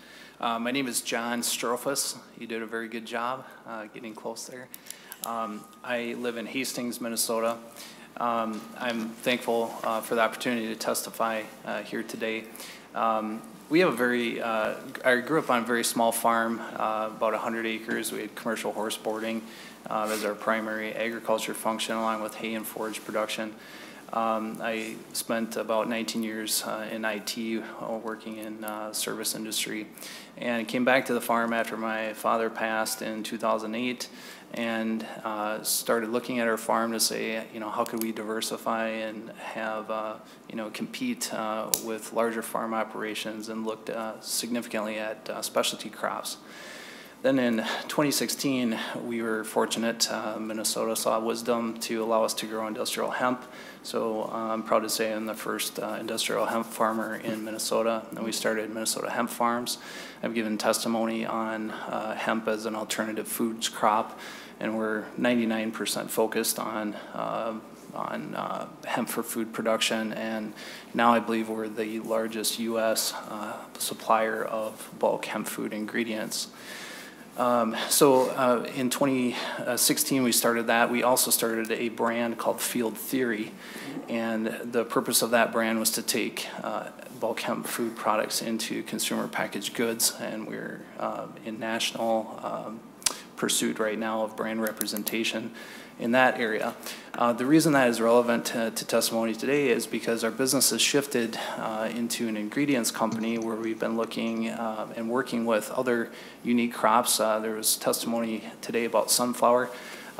Uh, my name is John Strohfus. You did a very good job uh, getting close there. Um, I live in Hastings, Minnesota. Um, I'm thankful uh, for the opportunity to testify uh, here today. Um, we have a very, uh, I grew up on a very small farm, uh, about 100 acres. We had commercial horse boarding uh, as our primary agriculture function along with hay and forage production. Um, I spent about 19 years uh, in IT uh, working in uh, service industry and came back to the farm after my father passed in 2008 and uh, started looking at our farm to say, you know, how could we diversify and have, uh, you know, compete uh, with larger farm operations and looked uh, significantly at uh, specialty crops. Then in 2016, we were fortunate, uh, Minnesota saw wisdom to allow us to grow industrial hemp. So I'm proud to say I'm the first industrial hemp farmer in Minnesota, and we started Minnesota Hemp Farms. I've given testimony on hemp as an alternative foods crop and we're 99% focused on uh, on uh, hemp for food production, and now I believe we're the largest U.S. Uh, supplier of bulk hemp food ingredients. Um, so uh, in 2016, we started that. We also started a brand called Field Theory, and the purpose of that brand was to take uh, bulk hemp food products into consumer packaged goods, and we're uh, in national um, pursuit right now of brand representation in that area. Uh, the reason that is relevant to, to, testimony today is because our business has shifted uh, into an ingredients company where we've been looking uh, and working with other unique crops. Uh, there was testimony today about sunflower.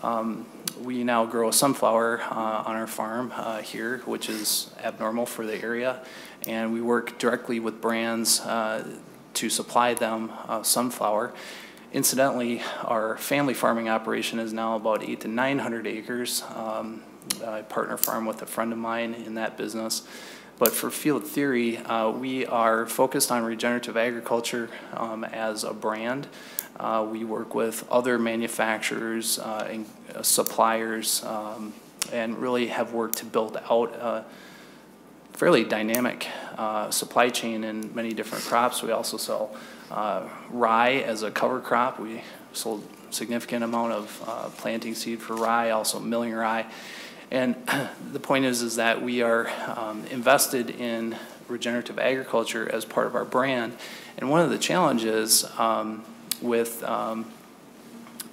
Um, we now grow sunflower uh, on our farm uh, here, which is abnormal for the area, and we work directly with brands to supply them sunflower. Incidentally, our family farming operation is now about eight to 900 acres. Um, I partner farm with a friend of mine in that business. But for Field Theory, uh, we are focused on regenerative agriculture um, as a brand. Uh, we work with other manufacturers uh, and uh, suppliers um, and really have worked to build out a fairly dynamic uh, supply chain in many different crops. We also sell uh, rye as a cover crop. We sold significant amount of uh, planting seed for rye, also milling rye. And the point is, is that we are um, invested in regenerative agriculture as part of our brand. And one of the challenges um, with um,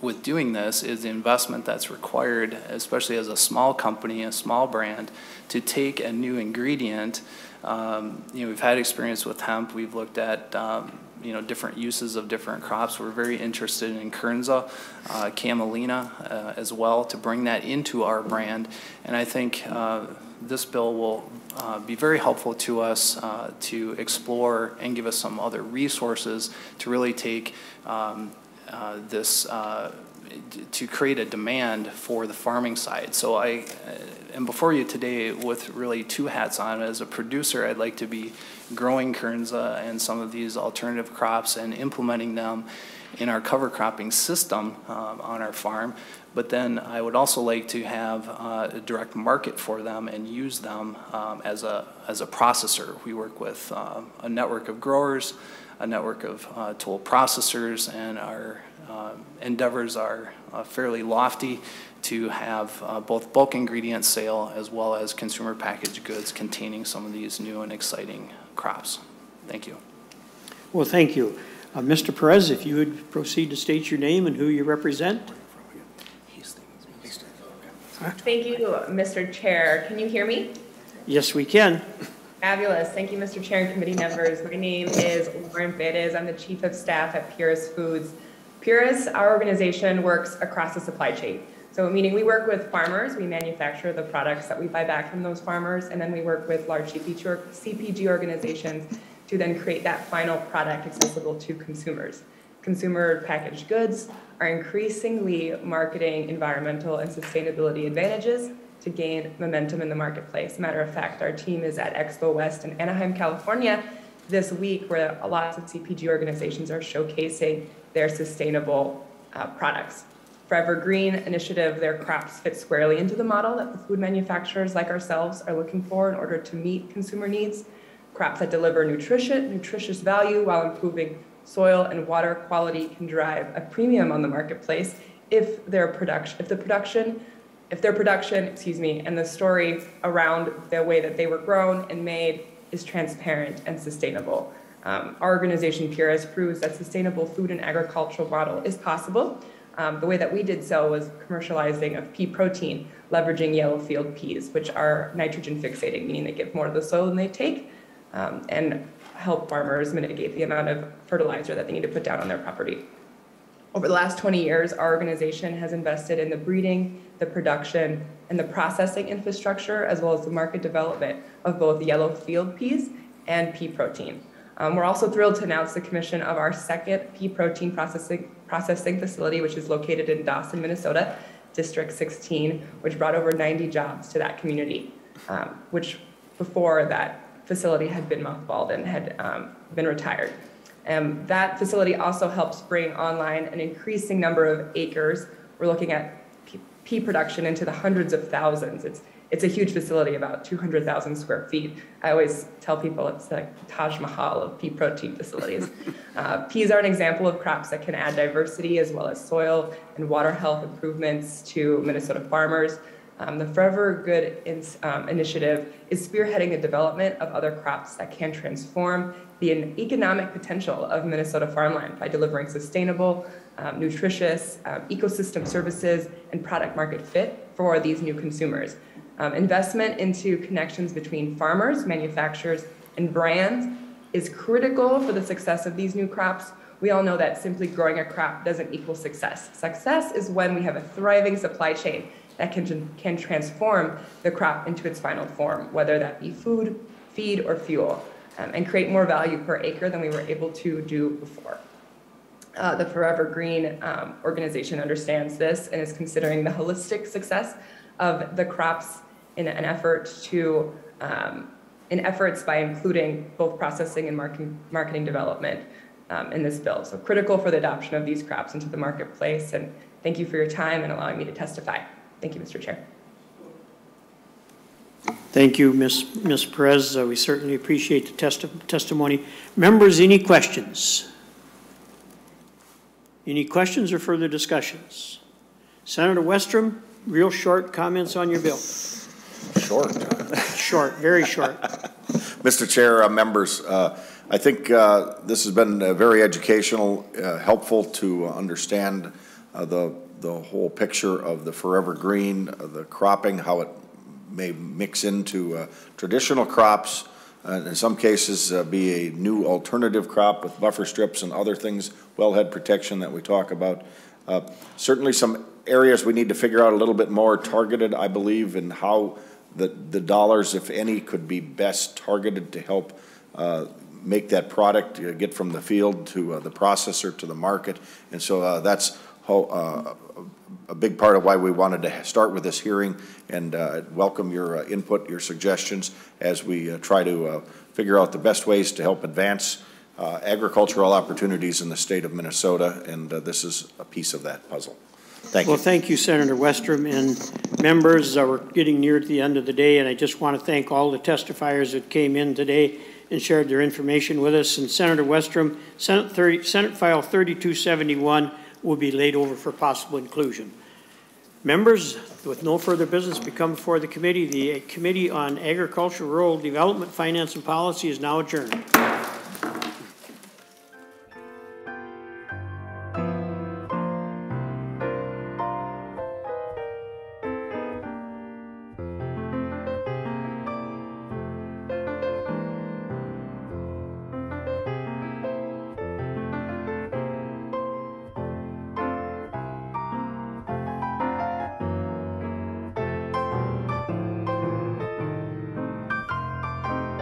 with doing this is the investment that's required, especially as a small company, a small brand, to take a new ingredient. Um, you know, we've had experience with hemp. We've looked at um, you know different uses of different crops. We're very interested in Kernza, uh, camelina uh, as well to bring that into our brand. And I think uh, this bill will uh, be very helpful to us uh, to explore and give us some other resources to really take um, uh, this uh, to create a demand for the farming side. So I uh, am before you today with really two hats on. As a producer, I'd like to be growing Kernza and some of these alternative crops and implementing them in our cover cropping system um, on our farm. But then I would also like to have uh, a direct market for them and use them um, as, a, as a processor. We work with uh, a network of growers, a network of uh, tool processors, and our uh, endeavors are uh, fairly lofty to have uh, both bulk ingredient sale as well as consumer packaged goods containing some of these new and exciting crops. Thank you. Well, thank you. Uh, Mr. Perez, if you would proceed to state your name and who you represent. Thank you, Mr. Chair. Can you hear me? Yes, we can. Fabulous. Thank you, Mr. Chair and committee members. My name is Lauren Perez. I'm the Chief of Staff at PURIS Foods. PURIS, our organization, works across the supply chain. So meaning we work with farmers, we manufacture the products that we buy back from those farmers, and then we work with large CPG organizations to then create that final product accessible to consumers. Consumer packaged goods are increasingly marketing environmental and sustainability advantages to gain momentum in the marketplace. Matter of fact, our team is at Expo West in Anaheim, California this week where a lot of CPG organizations are showcasing their sustainable uh, products. Forever Green initiative, their crops fit squarely into the model that the food manufacturers like ourselves are looking for in order to meet consumer needs. Crops that deliver nutrition, nutritious value while improving soil and water quality can drive a premium on the marketplace if their production, if the production, if their production, excuse me, and the story around the way that they were grown and made is transparent and sustainable. Um, our organization, PURIS, proves that sustainable food and agricultural model is possible. Um, the way that we did so was commercializing of pea protein, leveraging yellow field peas, which are nitrogen fixating, meaning they give more to the soil than they take, um, and help farmers mitigate the amount of fertilizer that they need to put down on their property. Over the last 20 years, our organization has invested in the breeding, the production, and the processing infrastructure, as well as the market development of both yellow field peas and pea protein. Um, we're also thrilled to announce the commission of our second pea protein processing, processing facility, which is located in Dawson, Minnesota, District 16, which brought over 90 jobs to that community, um, which before that facility had been mothballed and had um, been retired. Um, that facility also helps bring online an increasing number of acres. We're looking at pea production into the hundreds of thousands. It's, it's a huge facility, about 200,000 square feet. I always tell people it's like Taj Mahal of pea protein facilities. uh, peas are an example of crops that can add diversity as well as soil and water health improvements to Minnesota farmers. Um, the Forever Good in, um, initiative is spearheading the development of other crops that can transform the economic potential of Minnesota farmland by delivering sustainable, um, nutritious um, ecosystem services and product market fit for these new consumers. Um, investment into connections between farmers, manufacturers, and brands is critical for the success of these new crops. We all know that simply growing a crop doesn't equal success. Success is when we have a thriving supply chain that can, can transform the crop into its final form, whether that be food, feed, or fuel, um, and create more value per acre than we were able to do before. Uh, the Forever Green um, organization understands this and is considering the holistic success of the crops in an effort to um, in efforts by including both processing and marketing, marketing development um, in this bill. So critical for the adoption of these crops into the marketplace. And thank you for your time and allowing me to testify. Thank you, Mr. Chair. Thank you, Ms. Ms. Perez. Uh, We certainly appreciate the testi- testimony. Members, any questions? Any questions or further discussions? Senator Westrom, real short comments on your bill. Short. Short, very short. Mr. Chair, uh, members, uh, I think uh, this has been uh, very educational, uh, helpful to understand uh, the, the whole picture of the forever green, uh, the cropping, how it may mix into uh, traditional crops, and in some cases uh, be a new alternative crop with buffer strips and other things, wellhead protection that we talk about. Uh, Certainly some areas we need to figure out a little bit more targeted, I believe, in how the, the dollars, if any, could be best targeted to help uh, make that product, uh, get from the field to uh, the processor to the market. And so uh, that's uh, a big part of why we wanted to start with this hearing and uh, welcome your input, your suggestions as we try to figure out the best ways to help advance agricultural opportunities in the state of Minnesota. And this is a piece of that puzzle. Thank you. Well, thank you, Senator Westrom, and members, uh, we're getting near to the end of the day, and I just want to thank all the testifiers that came in today and shared their information with us. And Senator Westrom, Senate 30, Senate File 3271 will be laid over for possible inclusion. Members, with no further business become before the committee, the Committee on Agriculture, Rural Development, Finance, and Policy is now adjourned.